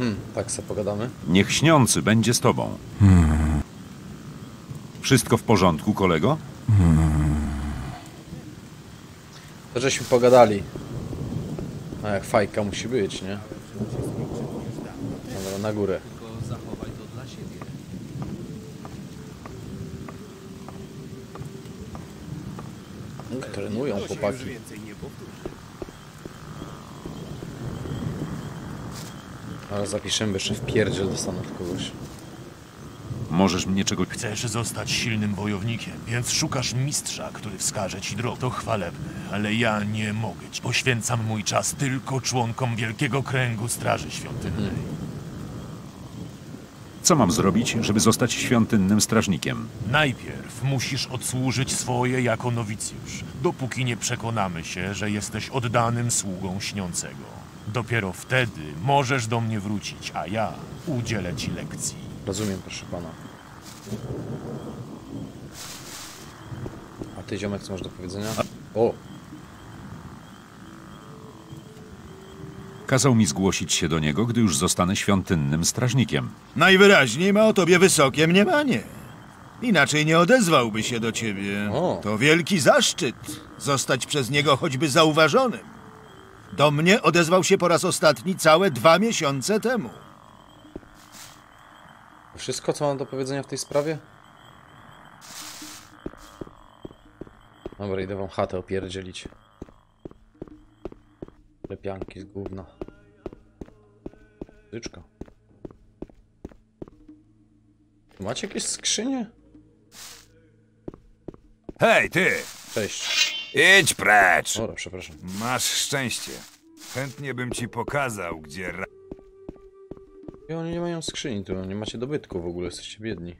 Hmm, tak se pogadamy. Niech śniący będzie z tobą. Wszystko w porządku, kolego? To żeśmy pogadali. A jak fajka musi być, nie? Dobra, na górę. Trenują chłopaki. Ale zapiszemy, jeszcze w pierdziel dostanę od kogoś. Możesz mnie czegoś... Chcesz zostać silnym wojownikiem, więc szukasz mistrza, który wskaże ci drogę. To chwalebne, ale ja nie mogę ci. Poświęcam mój czas tylko członkom Wielkiego Kręgu Straży Świątynnej. Co mam zrobić, żeby zostać świątynnym strażnikiem? Najpierw musisz odsłużyć swoje jako nowicjusz, dopóki nie przekonamy się, że jesteś oddanym sługą śniącego. Dopiero wtedy możesz do mnie wrócić, a ja udzielę ci lekcji. Rozumiem, proszę pana. A ty, ziomek, co masz do powiedzenia? O! Kazał mi zgłosić się do niego, gdy już zostanę świątynnym strażnikiem. Najwyraźniej ma o tobie wysokie mniemanie. Inaczej nie odezwałby się do ciebie. To wielki zaszczyt zostać przez niego choćby zauważonym. Do mnie odezwał się po raz ostatni całe dwa miesiące temu. Wszystko, co mam do powiedzenia w tej sprawie? Dobra, idę wam chatę opierdzielić. Lepianki z gówna. Tu Macie jakieś skrzynie? Hej, ty! Cześć. Idź precz! Dobra, przepraszam. Masz szczęście. Chętnie bym ci pokazał, gdzie... I oni nie mają skrzyni tu, nie macie dobytku w ogóle, jesteście biedni.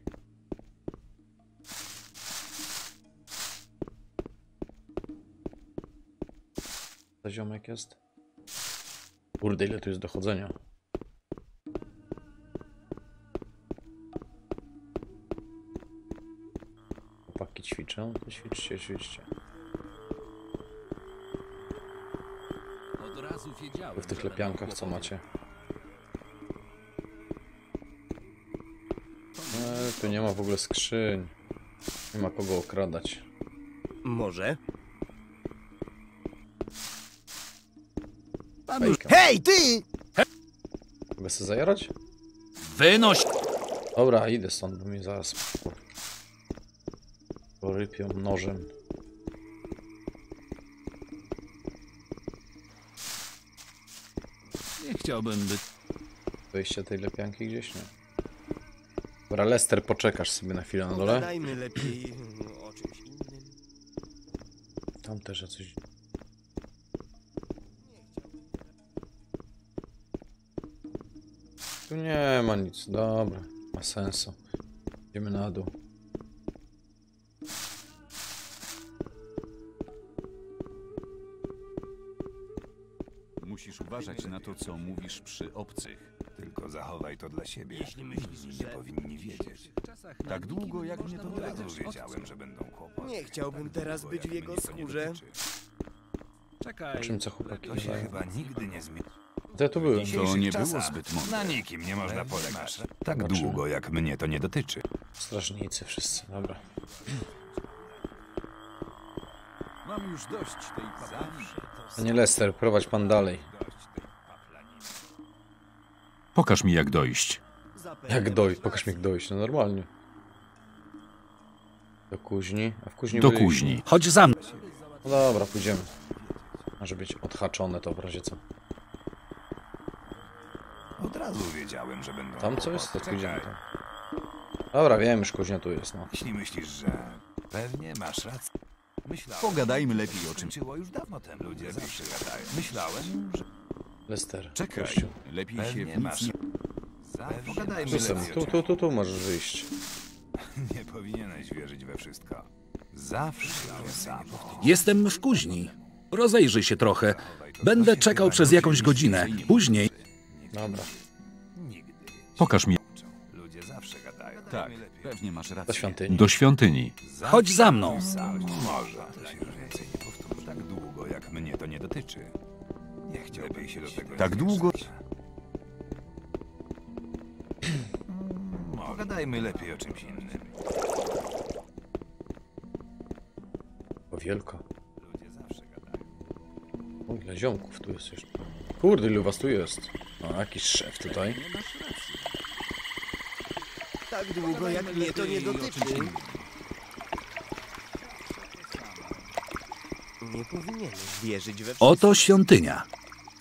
To ziomek jest? Kurde, ile tu jest dochodzenia. Chłopaki ćwiczą, to ćwiczcie, ćwiczcie. W tych lepiankach co macie? E, tu nie ma w ogóle skrzyń. Nie ma kogo okradać. Może? Hej, ty! Mogę sobie zajarać? Wynoś! Dobra, idę stąd, bo mnie zaraz porypią nożem. Nie chciałbym być... Wejście tej lepianki gdzieś, nie? Dobra, Lester, poczekasz sobie na chwilę na dole. Pogadajmy lepiej o czymś innym. Tam też coś... Tu nie ma nic, dobra, ma sensu. Idziemy na dół. Uważać na to, co mówisz przy obcych. Tylko zachowaj to dla siebie. Jeśli myślisz, Inni że- nie powinni wiedzieć. Tak długo jak mnie to Od razu dotyczy. wiedziałem, że będą kłopoty. Nie chciałbym teraz być w jego Mnie to nie skórze. dotyczy. Czekaj. Czym co chłopaki To się gadają? chyba nigdy nie zmieni. To ja tu byłem. To nie było zbyt mądre. Na nikim nie można polegać. Tak Zobaczymy. długo jak mnie to nie dotyczy. Strażnicy wszyscy, dobra. Mam już dość tej. Panie Lester, prowadź pan dalej. Pokaż mi, jak dojść. Jak dojść? Pokaż mi jak dojść, no normalnie. Do kuźni, a w kuźni Do byliśmy. kuźni. Chodź za mną. No dobra, pójdziemy. Może być odhaczone to w razie co. Od razu wiedziałem, że będą Tam co jest? To pójdziemy tam. Dobra, wiem, już kuźnia tu jest, no. Jeśli myślisz, że pewnie masz rację. Myślałem, Pogadajmy lepiej o czymś. skończyło już dawno temu. Ludzie zawsze gadają. Myślałem, że Lester, Czekaj, gościu. lepiej się pewnie w nic masz. nie... Zawsze Pogadajmy Tu, sam, lepiej tu, tu, tu, tu możesz wyjść. Nie powinieneś wierzyć we wszystko. Zawsze to samo. Jestem w kuźni. Rozejrzyj się trochę. Będę czekał przez jakąś godzinę. Później Dobra. Pokaż mi Ludzie zawsze gadają. Tak, pewnie masz Do rację. świątyni. do świątyni. chodź za mną. Może. To się już więcej nie powtórzy. Tak długo, jak mnie to nie dotyczy. Chciałbym się do tego Tak długo- mieszać. Pogadajmy lepiej o czymś innym. O wielko. Ludzie zawsze gadają. O, ile ziomków tu jest jeszcze. Kurde, ilu was tu jest. O, jakiś szef tutaj. Tak długo jak mnie to nie dotyczy. Nie powinieneś wierzyć we wszystko. Oto świątynia.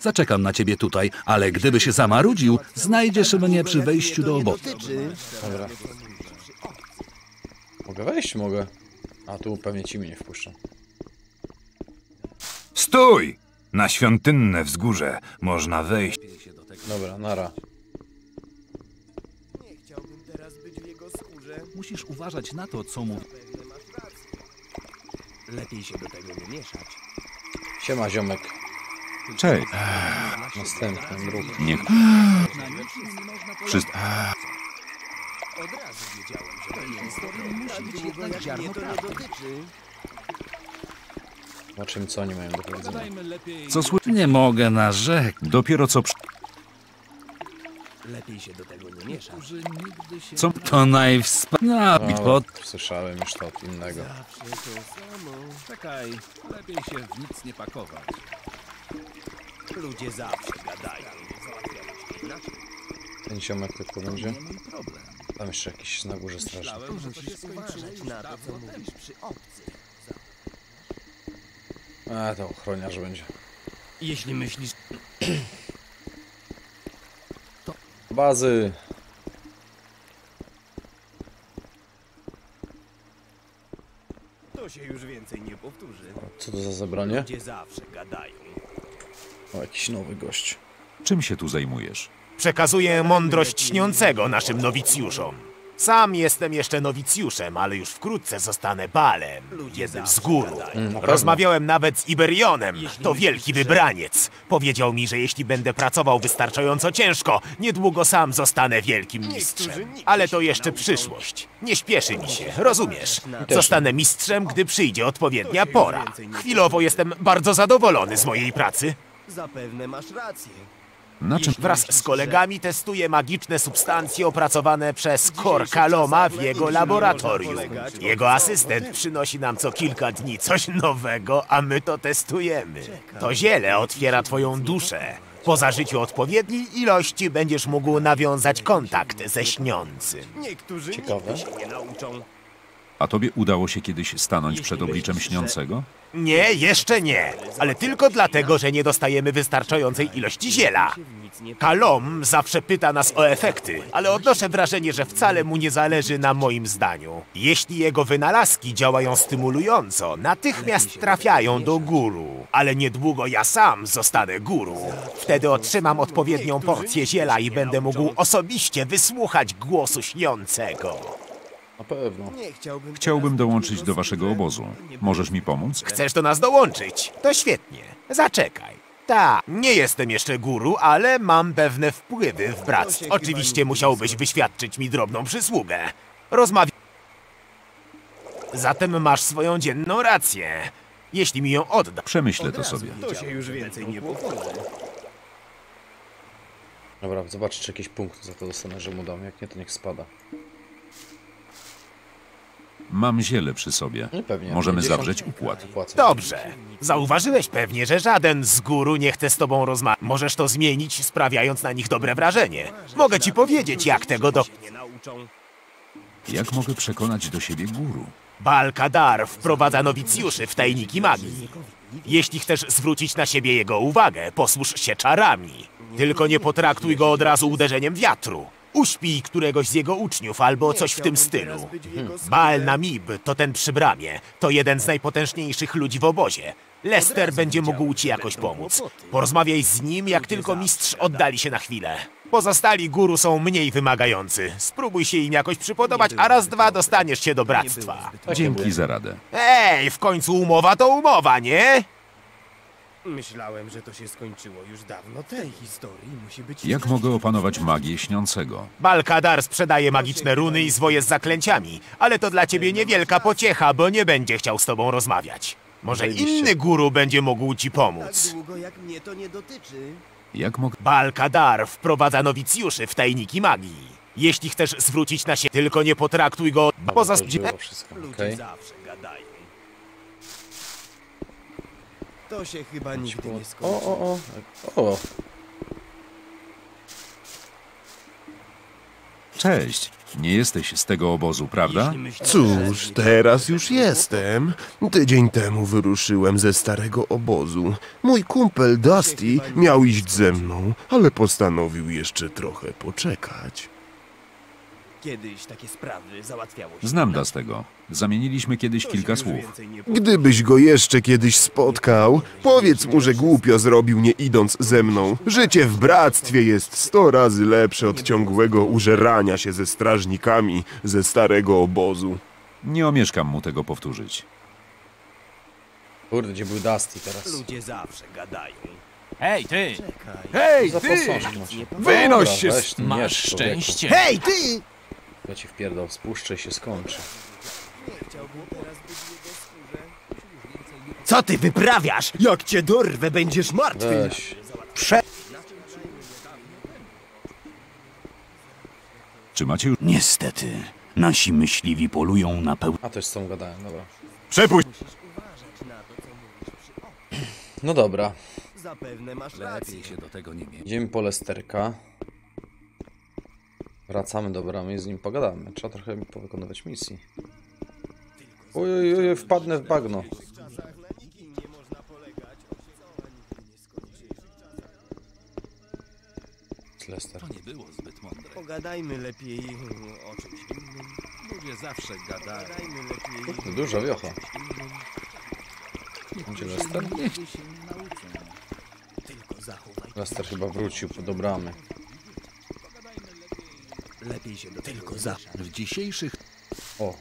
Zaczekam na ciebie tutaj, ale gdyby się zamarudził, znajdziesz mnie przy wejściu do obozu. Dobra. Mogę wejść? Mogę. A tu pewnie ci mnie nie wpuszczą. Stój! Na świątynne wzgórze można wejść. Dobra, nara. Nie chciałbym teraz być w jego skórze. Musisz uważać na to, co mówi. Lepiej się do tego nie mieszać. Siema, ziomek. Cześć. Następny ruch. Niech... Wszystko... Od razu wiedziałem, że to nie jest Tak długo jak mnie to nie dotyczy. Zobaczymy, co oni mają do powiedzenia. Co słyszę? Nie mogę narzekać. Dopiero co... przy- Lepiej się do tego nie się... Co to najwspanialej? No, słyszałem już to od innego. Zawsze to samo. Czekaj, lepiej się w nic nie pakować. Ludzie zawsze gadają. Ten ziomek tylko będzie. Nie mój problem. Tam jeszcze jakiś na górze strażnik. Myślałem, że to się już na to, co mówisz przy obcych. A, to ochroniarz będzie. Jeśli myślisz... Bazy. To się już więcej nie powtórzy. Co to za zebranie? Ludzie zawsze gadają. O, jakiś nowy gość. Czym się tu zajmujesz? Przekazuję mądrość śniącego naszym nowicjuszom. Sam jestem jeszcze nowicjuszem, ale już wkrótce zostanę balem, jednym z guru. Mm, pewno. Rozmawiałem nawet z Iberionem, to wielki wybraniec. Powiedział mi, że jeśli będę pracował wystarczająco ciężko, niedługo sam zostanę wielkim mistrzem. Ale to jeszcze przyszłość. Nie śpieszy mi się, rozumiesz? Zostanę mistrzem, gdy przyjdzie odpowiednia pora. Chwilowo jestem bardzo zadowolony z mojej pracy. Zapewne masz rację. Na czym... Wraz z kolegami testuję magiczne substancje opracowane przez Korkaloma w jego laboratorium. Jego asystent przynosi nam co kilka dni coś nowego, a my to testujemy. To ziele otwiera twoją duszę. Po zażyciu odpowiedniej ilości będziesz mógł nawiązać kontakt ze śniącym. Niektórzy Ciekawe. nigdy się nie nauczą. A tobie udało się kiedyś stanąć przed obliczem śniącego? Nie, jeszcze nie. Ale tylko dlatego, że nie dostajemy wystarczającej ilości ziela. Kalom zawsze pyta nas o efekty, ale odnoszę wrażenie, że wcale mu nie zależy na moim zdaniu. Jeśli jego wynalazki działają stymulująco, natychmiast trafiają do guru. Ale niedługo ja sam zostanę guru. Wtedy otrzymam odpowiednią porcję ziela i będę mógł osobiście wysłuchać głosu śniącego. Na pewno. Nie chciałbym Chciałbym dołączyć do waszego obozu. Możesz mi pomóc? Chcesz do nas dołączyć? To świetnie. Zaczekaj. Tak, nie jestem jeszcze guru, ale mam pewne wpływy w bractwie. Oczywiście musiałbyś wyświadczyć mi drobną przysługę. Rozmawiam. Zatem masz swoją dzienną rację. Jeśli mi ją odda. Przemyślę to sobie. To się już więcej nie powtórzy. Dobra, zobacz, czy jakiś punkt za to dostanę, że mu dam. Jak nie, to niech spada. Mam ziele przy sobie. No pewnie. Możemy 50 zawrzeć układ. Płacę. Dobrze. Zauważyłeś pewnie, że żaden z guru nie chce z tobą rozmawiać. Możesz to zmienić, sprawiając na nich dobre wrażenie. Mogę ci powiedzieć, jak tego do... Jak mogę przekonać do siebie guru? Balkadar wprowadza nowicjuszy w tajniki magii. Jeśli chcesz zwrócić na siebie jego uwagę, posłuż się czarami. Tylko nie potraktuj go od razu uderzeniem wiatru. Uśpij któregoś z jego uczniów albo coś w tym stylu. Baal Namib to ten przy bramie. To jeden z najpotężniejszych ludzi w obozie. Lester będzie mógł ci jakoś pomóc. Porozmawiaj z nim, jak tylko mistrz oddali się na chwilę. Pozostali guru są mniej wymagający. Spróbuj się im jakoś przypodobać, a raz dwa dostaniesz się do bractwa. Dzięki za radę. Ej, w końcu umowa to umowa, nie? Myślałem, że to się skończyło już dawno. Tej historii musi być... Jak mogę opanować magię śniącego? Balkadar sprzedaje magiczne runy i zwoje z zaklęciami, ale to dla ciebie niewielka pociecha, bo nie będzie chciał z tobą rozmawiać. Może inny guru będzie mógł ci pomóc. Tak długo jak mnie to nie dotyczy. Jak mogę... Balkadar wprowadza nowicjuszy w tajniki magii. Jeśli chcesz zwrócić na siebie, tylko nie potraktuj go poza... Wszystko, Ludzie okej. zawsze gadają. To się chyba nigdy nie O, skończy. o, o. O, Cześć. Nie jesteś z tego obozu, prawda? Cóż, teraz już jestem. Tydzień temu wyruszyłem ze starego obozu. Mój kumpel Dusty miał iść ze mną, ale postanowił jeszcze trochę poczekać. Kiedyś takie sprawy załatwiało się. Znam Dastego. Zamieniliśmy kiedyś kilka słów. Gdybyś go jeszcze kiedyś spotkał, powiedz mu, że głupio zrobił nie idąc ze mną. Życie w bractwie jest sto razy lepsze od ciągłego użerania się ze strażnikami ze starego obozu. Nie omieszkam mu tego powtórzyć. Kurde, gdzie był Dusty teraz? Ludzie zawsze gadają. Hej, ty! Hej, ty! Wynoś się Weź, z- ty, Masz nie, człowieku. szczęście. Hej, ty! Ja ci wpierdol, spuszczę i się skończy. Co ty wyprawiasz? Jak cię dorwę, będziesz martwy. Weź. Prze... Czy macie już... Niestety, nasi myśliwi polują na peł... A, to już z tą gadałem, dobra. Przepuść! No dobra. Zapewne masz Lepiej się do tego nie mieć. Idziemy po Lesterka. Wracamy do bramy i z nim pogadamy. Trzeba trochę powykonywać misji. Oj, oj, oj, wpadnę w bagno. Lester. To nie było zbyt mądre. Pogadajmy lepiej o czymś innym. Ludzie zawsze gadają. Pogadajmy lepiej Kurde, Duża wiocha. Gdzie Lester? Lester chyba wrócił do bramy. Lepiej się do Tylko za... W dzisiejszych... O,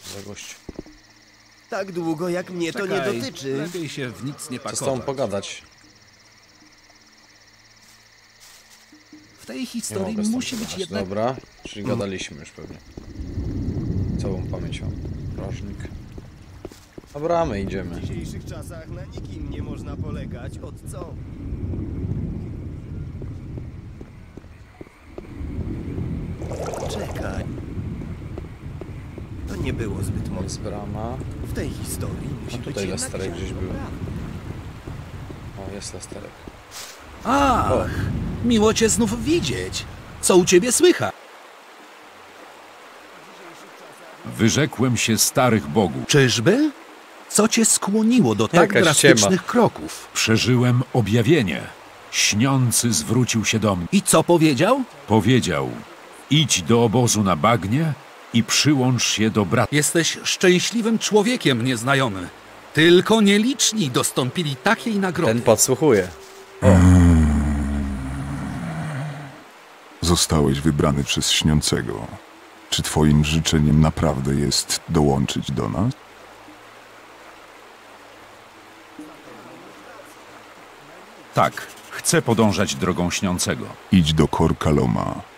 co za gość. Tak długo jak mnie to nie Czekaj, dotyczy. Lepiej się w nic nie Chcę z tobą pakować. pogadać. W tej Nie historii musi być pogadać. jednak... Dobra, czyli gadaliśmy już pewnie. Całą pamięcią. Strażnik. Na bramę idziemy. W dzisiejszych czasach na nikim nie można polegać. Od co? Czekaj. To nie było zbyt Jest mocne. brama. W tej historii A musi być tutaj jednak Lesterek gdzieś był. O, jest Lesterek. Ach, miło cię znów widzieć. Co u ciebie słychać? Wyrzekłem się starych bogów. Czyżby? Co cię skłoniło do tak Jakaś drastycznych ściema. kroków? Przeżyłem objawienie. Śniący zwrócił się do mnie. I co powiedział? Powiedział: idź do obozu na bagnie i przyłącz się do brata. Jesteś szczęśliwym człowiekiem, nieznajomy. Tylko nieliczni dostąpili takiej nagrody. Ten podsłuchuje. Zostałeś wybrany przez śniącego. Czy twoim życzeniem naprawdę jest dołączyć do nas? Tak, chcę podążać drogą śniącego. Idź do Korkaloma.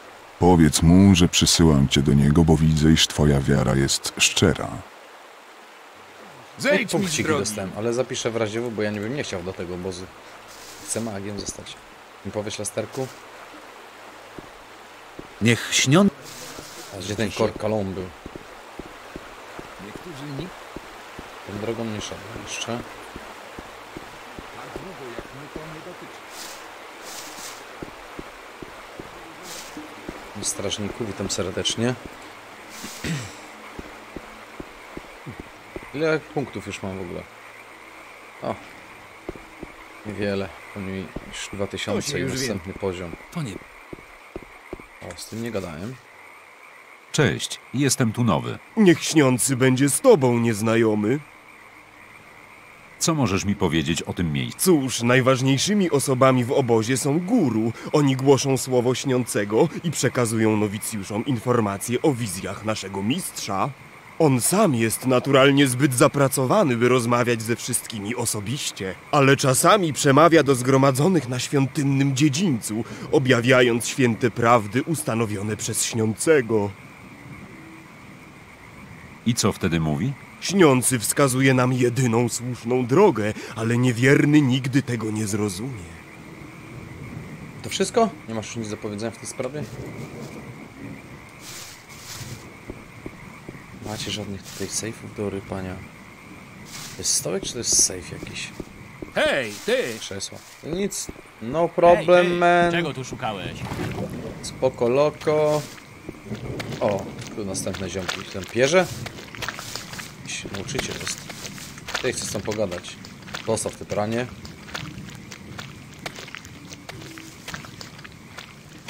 Powiedz mu, że przysyłam cię do niego, bo widzę, iż twoja wiara jest szczera. I punkciki dostałem, ale zapiszę w razie W, bo ja nie bym nie chciał do tego obozu. Chcę magiem zostać. Mi powiesz, Lasterku? Niech śnią... A gdzie ten Korkalom był? Niektórzy nikt Tą drogą nie szedł jeszcze. tak długo jak my to nie dotyczy. Strażniku, witam serdecznie. Ile punktów już mam w ogóle? O. Niewiele. Mniej niż To 2000 się i już następny poziom. To nie... O, z tym nie gadałem. Cześć, jestem tu nowy. Niech śniący będzie z tobą, nieznajomy. Co możesz mi powiedzieć o tym miejscu? Cóż, najważniejszymi osobami w obozie są guru. Oni głoszą słowo śniącego i przekazują nowicjuszom informacje o wizjach naszego mistrza. On sam jest naturalnie zbyt zapracowany, by rozmawiać ze wszystkimi osobiście, ale czasami przemawia do zgromadzonych na świątynnym dziedzińcu, objawiając święte prawdy ustanowione przez śniącego. I co wtedy mówi? Śniący wskazuje nam jedyną słuszną drogę, ale niewierny nigdy tego nie zrozumie. To wszystko? Nie masz już nic do powiedzenia w tej sprawie? Macie żadnych tutaj sejfów do rypania? To jest stołek, czy to jest sejf jakiś? Hej, ty! Krzesła. To nic. No problem, Hej, man. Czego tu szukałeś? Spoko loko. O, tu następne ziomki. Ten pierze? Jakiś nauczyciel jest. Ty chcę z tą pogadać. Postaw te pranie.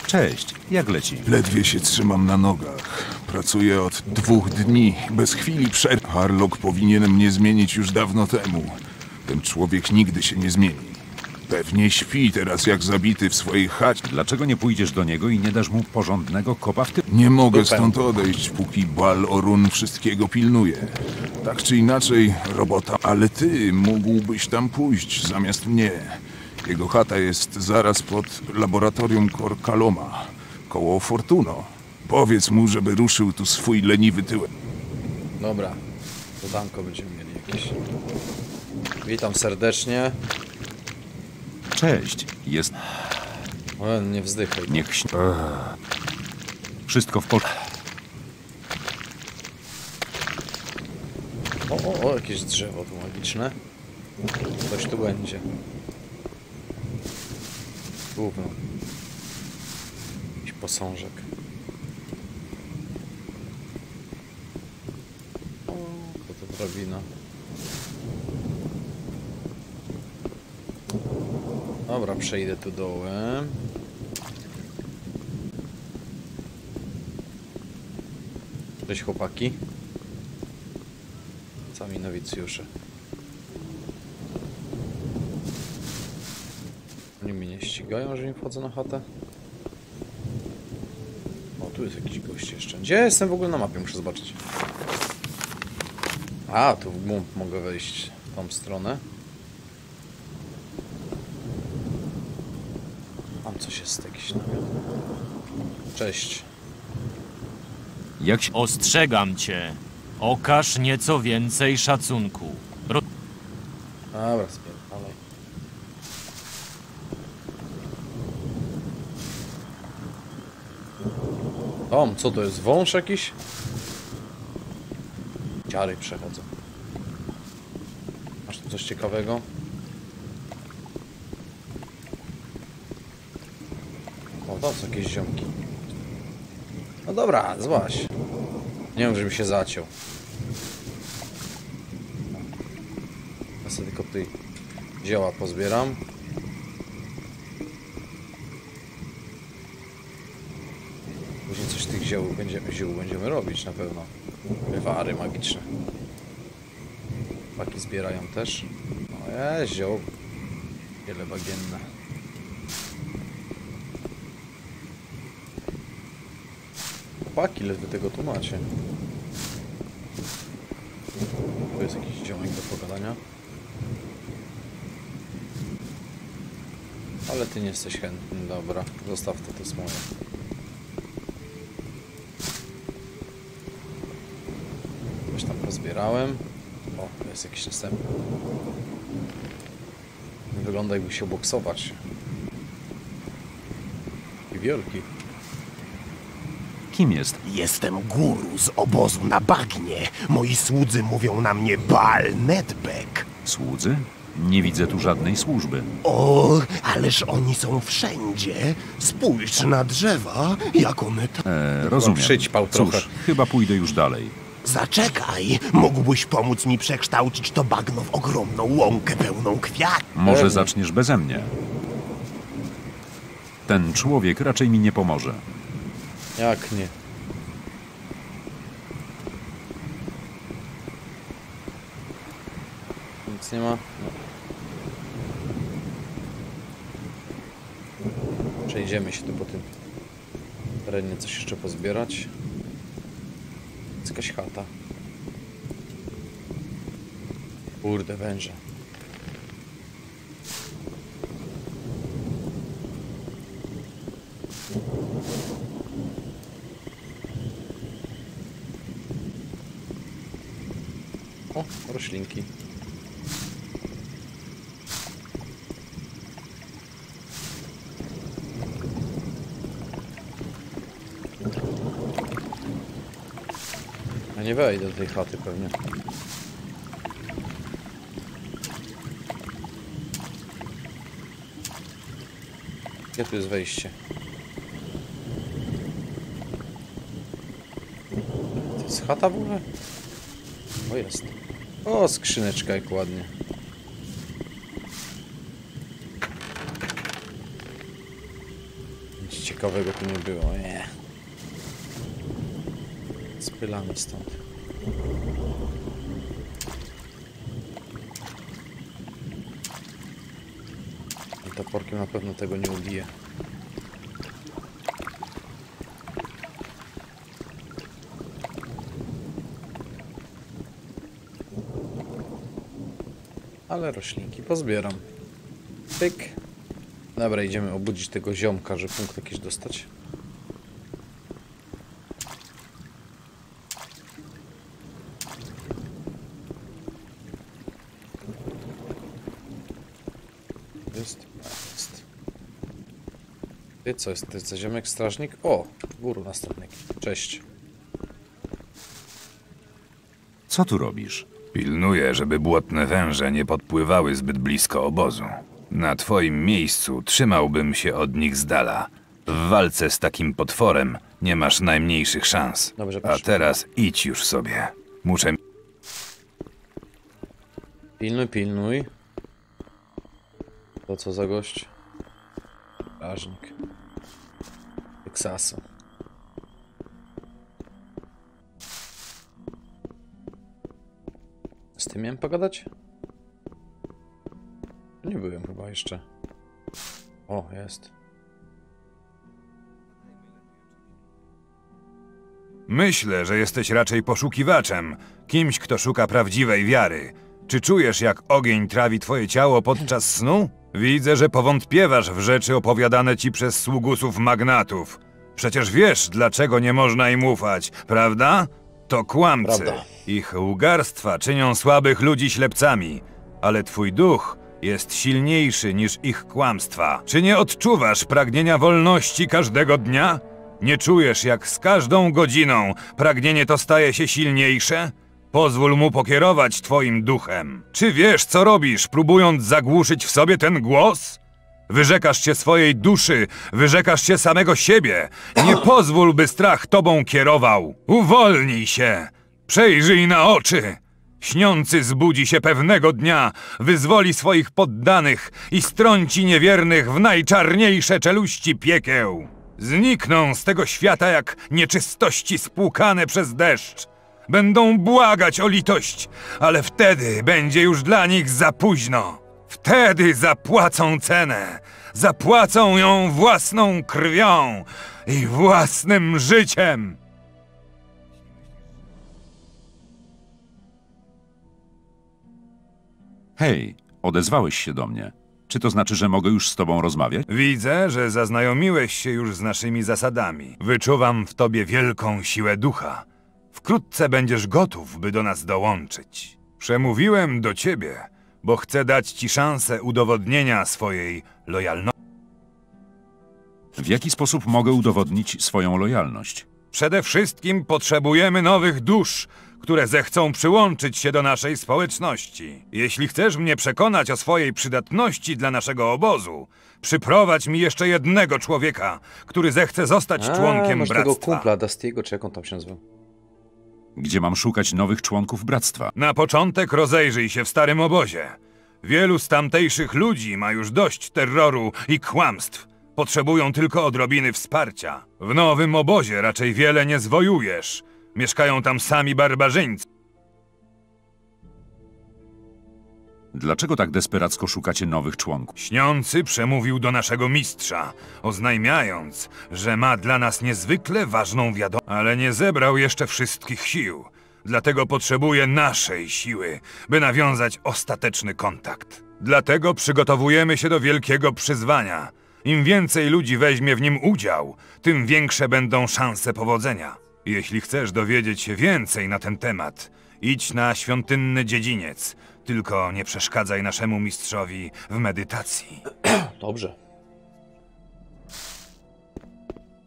Cześć, jak leci? Ledwie się trzymam na nogach. Pracuję od dwóch dni, bez chwili przerwy. Harlock powinien mnie zmienić już dawno temu. Ten człowiek nigdy się nie zmieni. Pewnie śpi teraz jak zabity w swojej chacie. Dlaczego nie pójdziesz do niego i nie dasz mu porządnego kopa w tył? Nie mogę stąd odejść, póki Bal Orun wszystkiego pilnuje. Tak czy inaczej, robota, ale ty mógłbyś tam pójść zamiast mnie. Jego chata jest zaraz pod laboratorium Korkaloma, koło Fortuno. Powiedz mu, żeby ruszył tu swój leniwy tyłek. Dobra. Dodanko będziemy mieli jakieś. Witam serdecznie. Cześć, jest... O, nie wzdychaj. Niech śni... Wszystko w porządku. O, o, o, jakieś drzewo tu magiczne. Coś tu będzie. Gówno. Jakiś posążek. O, to drabina. Dobra, przejdę tu dołem. Cześć chłopaki. Sami nowicjusze. Oni mnie nie ścigają, że nie wchodzę na chatę? O, tu jest jakiś gość jeszcze. Gdzie jestem w ogóle na mapie? Muszę zobaczyć. A, tu w głąb mogę wejść w tą stronę. Mam coś jest jakiś namiot. Cześć. Jak. Ostrzegam cię. Okaż nieco więcej szacunku. Ro Dobra, spierdalaj. Tom, co to jest? Wąż jakiś? Ciary przechodzą. Masz tu coś ciekawego? O, tam są jakieś ziomki. No dobra, złaś. Nie wiem, żeby się zaciął. Ja sobie tylko tutaj zioła pozbieram. Później coś tych ziół będziemy, ziół będziemy robić na pewno. Wywary magiczne. Paki zbierają też. No jest zioł. Wiele bagienne. Chłopaki, wy tego tu macie? Tu jest jakiś ziomek do pogadania. Ale ty nie jesteś chętny, dobra. Zostaw to, to jest moje. Coś tam pozbierałem. O, jest jakiś następny. Wygląda jakby się boksować. I wielki. Kim jest? Jestem guru z obozu na bagnie. Moi słudzy mówią na mnie Baal Nedbek. Słudzy? Nie widzę tu żadnej służby. O, ależ oni są wszędzie. Spójrz na drzewa, jak one tam... E, rozumiem. Przyćpał trochę. Cóż, chyba pójdę już dalej. Zaczekaj, mógłbyś pomóc mi przekształcić to bagno w ogromną łąkę pełną kwiat. Może zaczniesz beze mnie. Ten człowiek raczej mi nie pomoże. Jak nie? Nic nie ma? No. Przejdziemy się tu po tym terenie coś jeszcze pozbierać. Jest jakaś chata. Kurde, węże. O, roślinki. Ja nie wejdę do tej chaty pewnie. Gdzie tu jest wejście? To jest chata w ogóle? O jest. O, skrzyneczka jak ładnie. Nic ciekawego tu nie było, nie. Spylamy stąd. Toporkiem na pewno tego nie ubije. Ale roślinki pozbieram. Pyk. Dobra, idziemy obudzić tego ziomka, żeby punkt jakiś dostać. Jest? A, jest. Ty co jest? Ty co, ziomek strażnik? O! Guru następny. Cześć. Co tu robisz? Pilnuję, żeby błotne węże nie podpływały zbyt blisko obozu. Na twoim miejscu trzymałbym się od nich z dala. W walce z takim potworem nie masz najmniejszych szans. Dobrze, A teraz idź już sobie. Muszę Pilnuj, pilnuj. To co za gość? Strażnik. Teksasu. Z tym miałem pogadać? Nie byłem chyba jeszcze. O, jest. Myślę, że jesteś raczej poszukiwaczem, kimś, kto szuka prawdziwej wiary. Czy czujesz, jak ogień trawi twoje ciało podczas snu? Widzę, że powątpiewasz w rzeczy opowiadane ci przez sługusów magnatów. Przecież wiesz, dlaczego nie można im ufać, prawda? To kłamcy. Prawda. Ich łgarstwa czynią słabych ludzi ślepcami, ale twój duch jest silniejszy niż ich kłamstwa. Czy nie odczuwasz pragnienia wolności każdego dnia? Nie czujesz, jak z każdą godziną pragnienie to staje się silniejsze? Pozwól mu pokierować twoim duchem. Czy wiesz, co robisz, próbując zagłuszyć w sobie ten głos? Wyrzekasz się swojej duszy, wyrzekasz się samego siebie. Nie pozwól, by strach tobą kierował. Uwolnij się. Przejrzyj na oczy. Śniący zbudzi się pewnego dnia, wyzwoli swoich poddanych i strąci niewiernych w najczarniejsze czeluści piekieł. Znikną z tego świata jak nieczystości spłukane przez deszcz. Będą błagać o litość, ale wtedy będzie już dla nich za późno. Wtedy zapłacą cenę. Zapłacą ją własną krwią i własnym życiem. Hej, odezwałeś się do mnie. Czy to znaczy, że mogę już z tobą rozmawiać? Widzę, że zaznajomiłeś się już z naszymi zasadami. Wyczuwam w tobie wielką siłę ducha. Wkrótce będziesz gotów, by do nas dołączyć. Przemówiłem do ciebie, bo chcę dać ci szansę udowodnienia swojej lojalności. W jaki sposób mogę udowodnić swoją lojalność? Przede wszystkim potrzebujemy nowych dusz, które zechcą przyłączyć się do naszej społeczności. Jeśli chcesz mnie przekonać o swojej przydatności dla naszego obozu, przyprowadź mi jeszcze jednego człowieka, który zechce zostać A, członkiem masz tego bractwa. kumpla Dustiego, czy jak on tam się nazywa? Gdzie mam szukać nowych członków bractwa? Na początek rozejrzyj się w starym obozie. Wielu z tamtejszych ludzi ma już dość terroru i kłamstw. Potrzebują tylko odrobiny wsparcia. W nowym obozie raczej wiele nie zwojujesz. Mieszkają tam sami barbarzyńcy. Dlaczego tak desperacko szukacie nowych członków? Śniący przemówił do naszego mistrza, oznajmiając, że ma dla nas niezwykle ważną wiadomość, ale nie zebrał jeszcze wszystkich sił. Dlatego potrzebuje naszej siły, by nawiązać ostateczny kontakt. Dlatego przygotowujemy się do wielkiego przyzwania. Im więcej ludzi weźmie w nim udział, tym większe będą szanse powodzenia. Jeśli chcesz dowiedzieć się więcej na ten temat, idź na świątynny dziedziniec. Tylko nie przeszkadzaj naszemu mistrzowi w medytacji. Dobrze.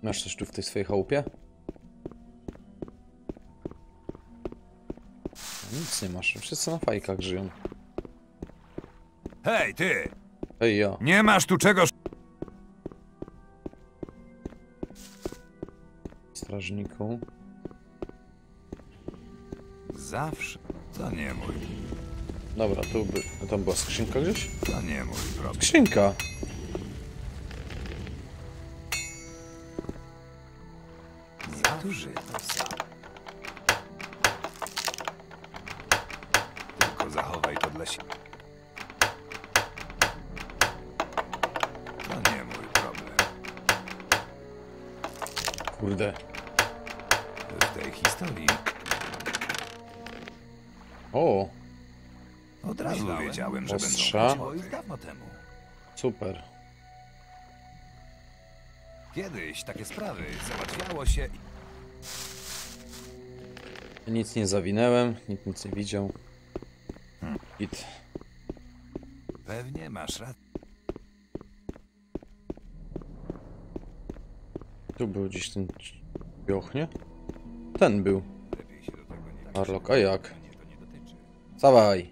Masz coś tu w tej swojej chałupie? Nic nie masz. Wszyscy na fajkach żyją. Hej, ty! Ej, ja. Nie masz tu czegoś... Strażniku. Zawsze. To nie mój. Dobra, tu by... a Tam była skrzynka gdzieś? To nie mój problem. Skrzynka! Niektórzy to sam. Tylko zachowaj to dla siebie. To nie mój problem. Kurde. W tej historii O! Od razu wiedziałem, że Ostrza. będą chodziły już dawno temu. Super. Kiedyś takie sprawy załatwiało się i... Nic nie zawinęłem, nikt nic nie widział. Git. Pewnie masz rację. Tu był gdzieś ten bioch, nie? Ten był. Arlok, a jak? Zawaj!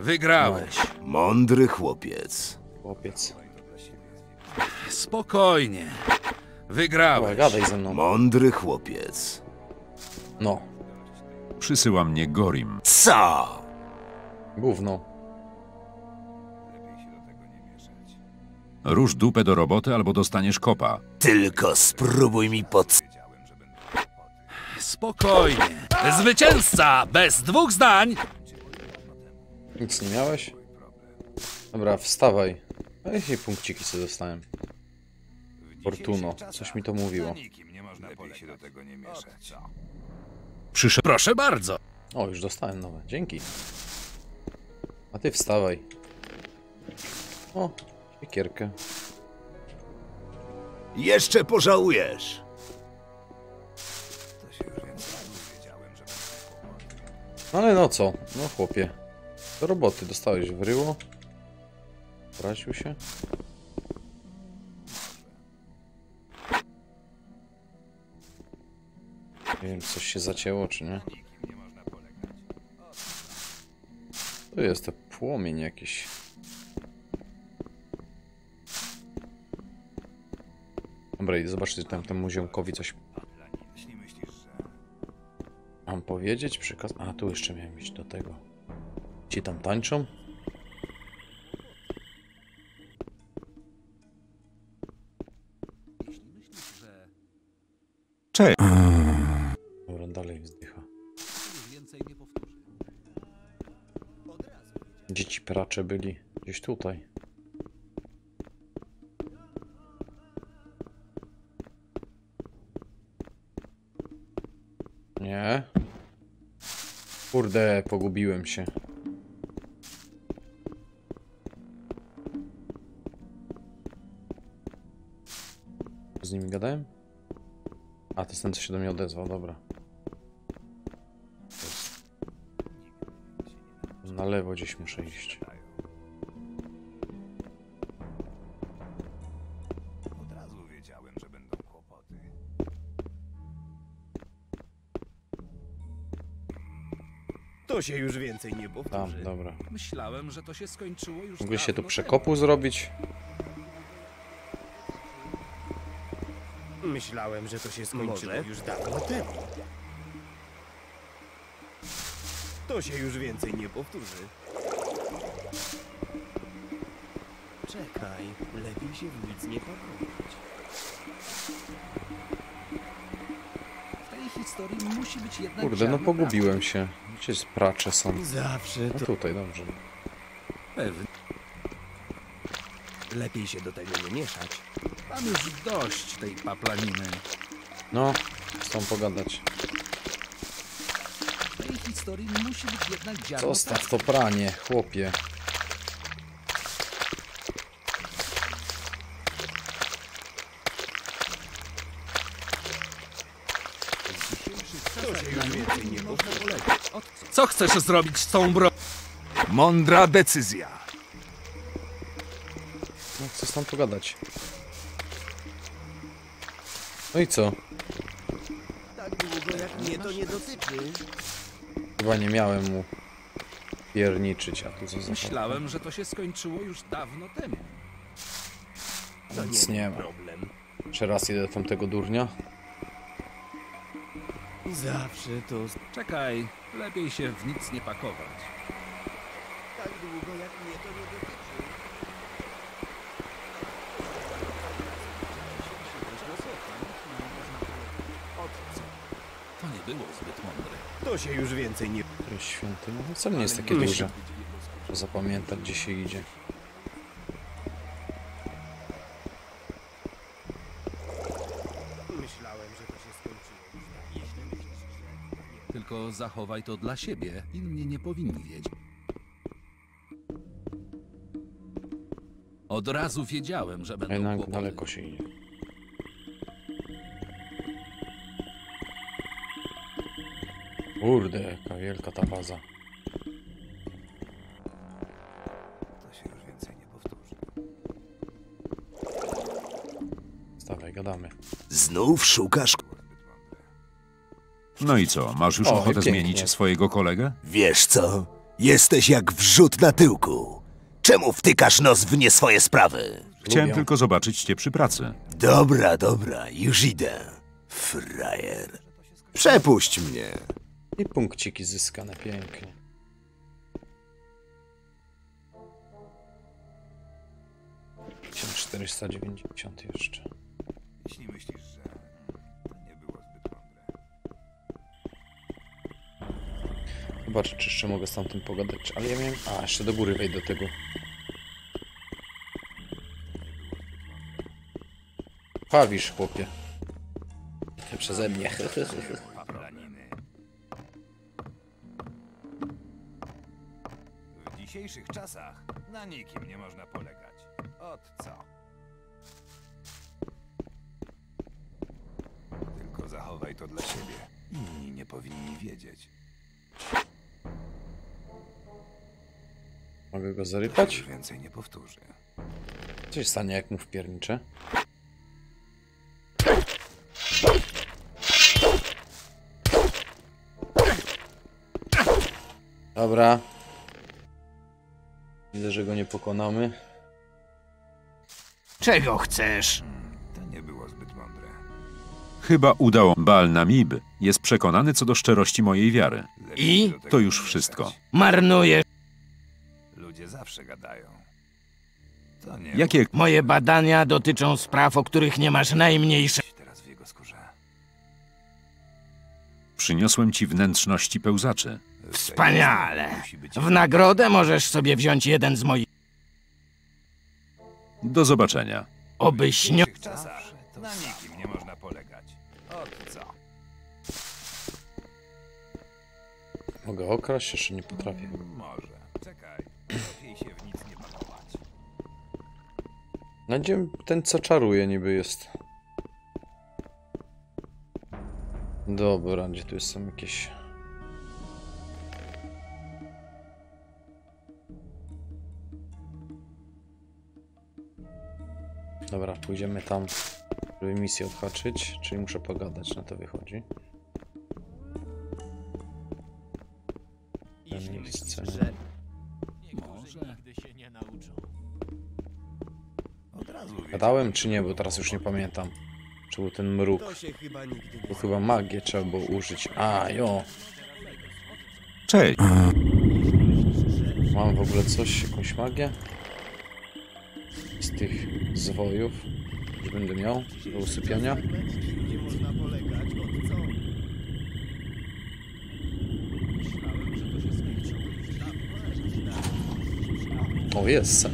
Wygrałeś. Mądry chłopiec. Chłopiec. Spokojnie. Dobra, Wygrałeś. gadaj ze mną. Mądry chłopiec. No, Przysyła mnie Gorim. Co? gówno. Rusz dupę do roboty albo dostaniesz kopa. Tylko spróbuj mi pod... Spokojnie. Zwycięzca! Bez dwóch zdań! Nic nie miałeś? Dobra, wstawaj. A jakie punkciki sobie dostałem? Fortuno, coś mi to mówiło. Lepiej się do tego nie mieszać. Przyszedł. Proszę bardzo. O, już dostałem nowe, dzięki. A ty wstawaj. O, siekierkę. Jeszcze pożałujesz. Ale no co? No chłopie. Do roboty dostałeś w ryło. Poraził się. Nie wiem, coś się zacięło, czy nie. To jest to płomień jakiś. Dobra, idę zobaczyć tam temu ziomkowi coś. Mam powiedzieć przykaz? A, tu jeszcze miałem iść do tego. Ci tam tańczą? Cześć. Dobra, dalej wzdycha. Gdzie ci pracze byli? Gdzieś tutaj. Nie. Kurde, pogubiłem się. Z nimi gadałem? A, to jest ten, co się do mnie odezwał, dobra. Na lewo gdzieś muszę iść. Od razu wiedziałem, że będą kłopoty. To się już więcej nie powtórzy. Tam, dobra. Myślałem, że to się skończyło już Mógłbyś się tu dawno przekopu zrobić? Myślałem, że to się skończyło Może? już dawno temu. To się już więcej nie powtórzy. Czekaj, lepiej się w nic nie pakować. W tej historii musi być jednak Kurde, no pogubiłem się. Gdzie jest pracze są? Zawsze No to- tutaj, dobrze. Pewnie. Lepiej się do tego nie mieszać. Mam już dość tej paplaniny. No, chcą pogadać. W tej historii musi być jednak ziarno Zostaw to pranie, chłopie. Co chcesz zrobić z tą bronią? Mądra decyzja. No, chcę z tam pogadać. No i co? Tak długo jak mnie to nie dotyczy. Chyba nie miałem mu pierniczyć, a tu co za Myślałem, że to się skończyło już dawno temu. To Nic nie, nie ma ma. problem. Jeszcze raz idę do tamtego durnia. Zawsze to... Czekaj, lepiej się w nic nie pakować. Tak długo jak mnie to nie dotyczy. To nie było zbyt mądre. To się już więcej nie... To jest świątynia. No wcale nie jest takie Myśl- duże. Trzeba zapamiętać, gdzie się idzie. Myślałem, że to się skończyło już dawno. Jeśli myślisz, że to nie... Tylko zachowaj to dla siebie. Inni nie powinni wiedzieć. Od razu wiedziałem, że będą Jednak kłopoty. daleko się idzie. Kurde, jaka wielka ta baza. To się już więcej nie powtórzy. Stawaj, gadamy. Znów szukasz... No i co, masz już O, ochotę pięknie. zmienić swojego kolegę? Wiesz co? Jesteś jak wrzut na tyłku. Czemu wtykasz nos w nie swoje sprawy? Chciałem Lubię. tylko zobaczyć cię przy pracy. Dobra, dobra, już idę. Frajer. Przepuść mnie. I punkciki zyskane pięknie. 490 jeszcze. Jeśli myślisz, że to nie było zbyt mądre. Zobacz, czy jeszcze mogę z tamtym pogadać. Ale ja miałem... A, jeszcze do góry wejdę do tego. Pawisz, chłopie. Przeze mnie. dzisiejszych czasach na nikim nie można polegać. Od co? to dla siebie. Inni nie powinni wiedzieć. Mogę go zarypać? Już więcej nie powtórzy. Co się stanie, jak mu wpierniczę? Dobra. Widzę, że go nie pokonamy. Czego chcesz? To nie było zbyt mądre. Chyba udało. Baal Namib jest przekonany co do szczerości mojej wiary. I? To już wszystko. Marnujesz. Ludzie zawsze gadają. To nie... Jakie... Moje badania dotyczą spraw, o których nie masz najmniejszej... Teraz w jego skórze. Przyniosłem ci wnętrzności pełzaczy. Wspaniale. W nagrodę możesz sobie wziąć jeden z moich... Do zobaczenia. Obyś nie... Zawsze. Na nikim nie można polegać. Od co? Mogę okraść? Jeszcze nie potrafię. Może. Czekaj. Lepiej się w nic nie pakować. Na gdzie ten co czaruje niby jest? Dobra, gdzie tu są jakieś... Dobra, pójdziemy tam, żeby misję odhaczyć, czyli muszę pogadać, na to wychodzi. To miejsce. Może. Nigdy się nie nauczą. Od razu Gadałem czy nie, bo teraz już nie pamiętam. Czy był ten mruk? To chyba magię trzeba było użyć. A, jo. Cześć. Mam w ogóle coś, jakąś magię? Z tych zwojów. Już będę miał do usypiania. O, jest sen.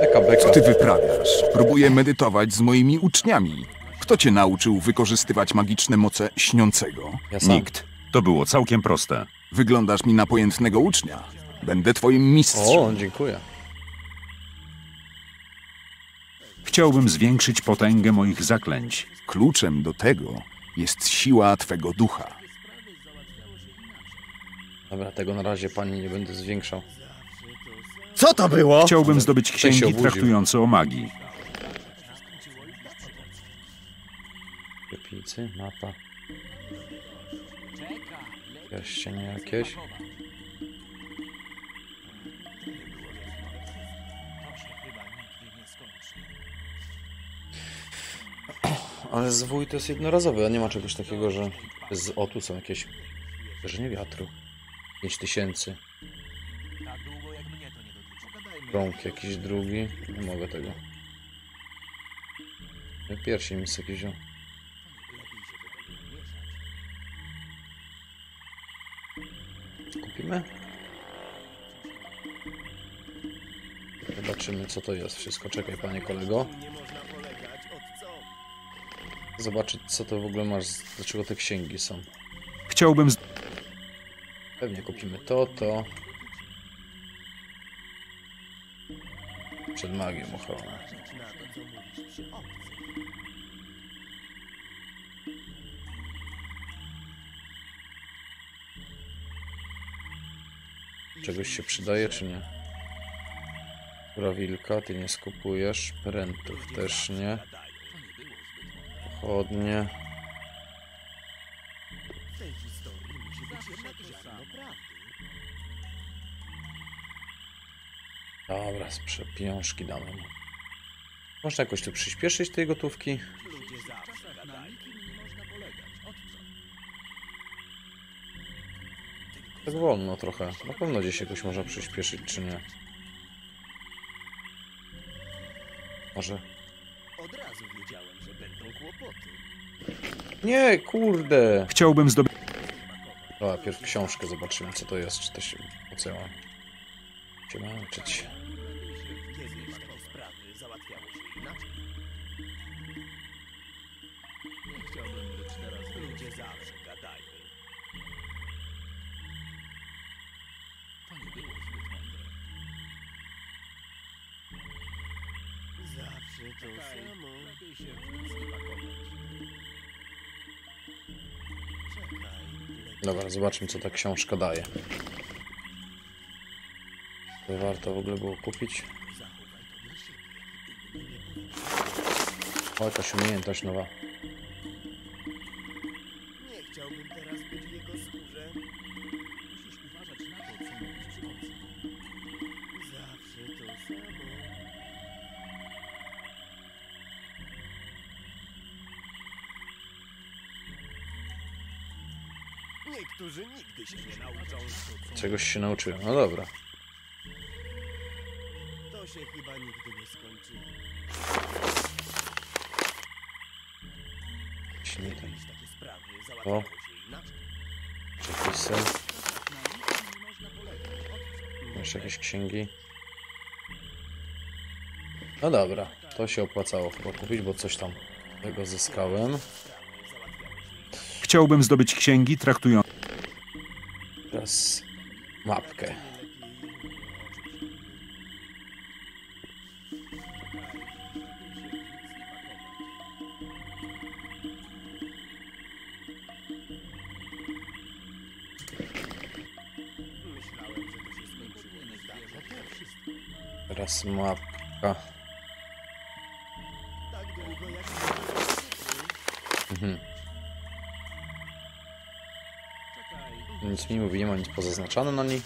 Beka, beka. Co ty wyprawiasz? Próbuję medytować z moimi uczniami. Kto cię nauczył wykorzystywać magiczne moce śniącego? Nikt. To było całkiem proste. Wyglądasz mi na pojętnego ucznia. Będę twoim mistrzem. O, dziękuję. Chciałbym zwiększyć potęgę moich zaklęć. Kluczem do tego jest siła twego ducha. Dobra, tego na razie pani nie będę zwiększał. Co to było? Chciałbym zdobyć się księgi obudził. traktujące o magii. Kiepicy, mapa. Pierścienie jakieś. Ale zwój to jest jednorazowy, a nie ma czegoś takiego, że z o tu są jakieś nie wiatru. 5000. Rąk jakiś drugi. Nie mogę tego. Pierścień mi sobie wziął. Kupimy? Zobaczymy co to jest wszystko. Czekaj panie kolego. Zobaczyć co to w ogóle masz, do czego te księgi są. Chciałbym z... Pewnie kupimy to, to. Przed magią ochronę. Czegoś się przydaje, czy nie? Wilka, ty nie skupujesz. Prętów też nie. Pochodnie. Dobra, sprze pieniążki damy mu. Można jakoś tu przyspieszyć tej gotówki? Tak wolno trochę. Na pewno gdzieś jakoś można przyspieszyć, czy nie? Może. Od razu wiedziałem, że będą kłopoty. Nie, kurde! Chciałbym zdobyć... Dobra, pierw książkę zobaczymy, co to jest, czy to się... Po co ja mam się męczyć? Kiedyś samo. Lepiej się w nic nie pakować. Dobra, zobaczmy co ta książka daje. To warto w ogóle było kupić. O, jakaś umiejętność nowa. Czegoś się nauczyłem. No dobra. To się chyba nigdy nie skończy. Sprawy O, przepisy. Jeszcze jakieś księgi. No dobra, to się opłacało chyba kupić, bo coś tam tego zyskałem. Chciałbym zdobyć księgi traktujące Teraz mapkę. Myślałem, że to się skończyło już dawno temu. Teraz mapka. Nic mi mówi, nie ma nic pozaznaczane na niej.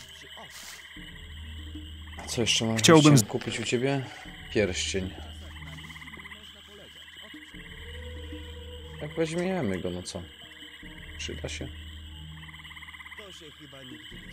A co jeszcze mam? Chciałbym- kupić u ciebie pierścień. Jak weźmiemy go, no co? Przyda się? To się chyba nigdy nie.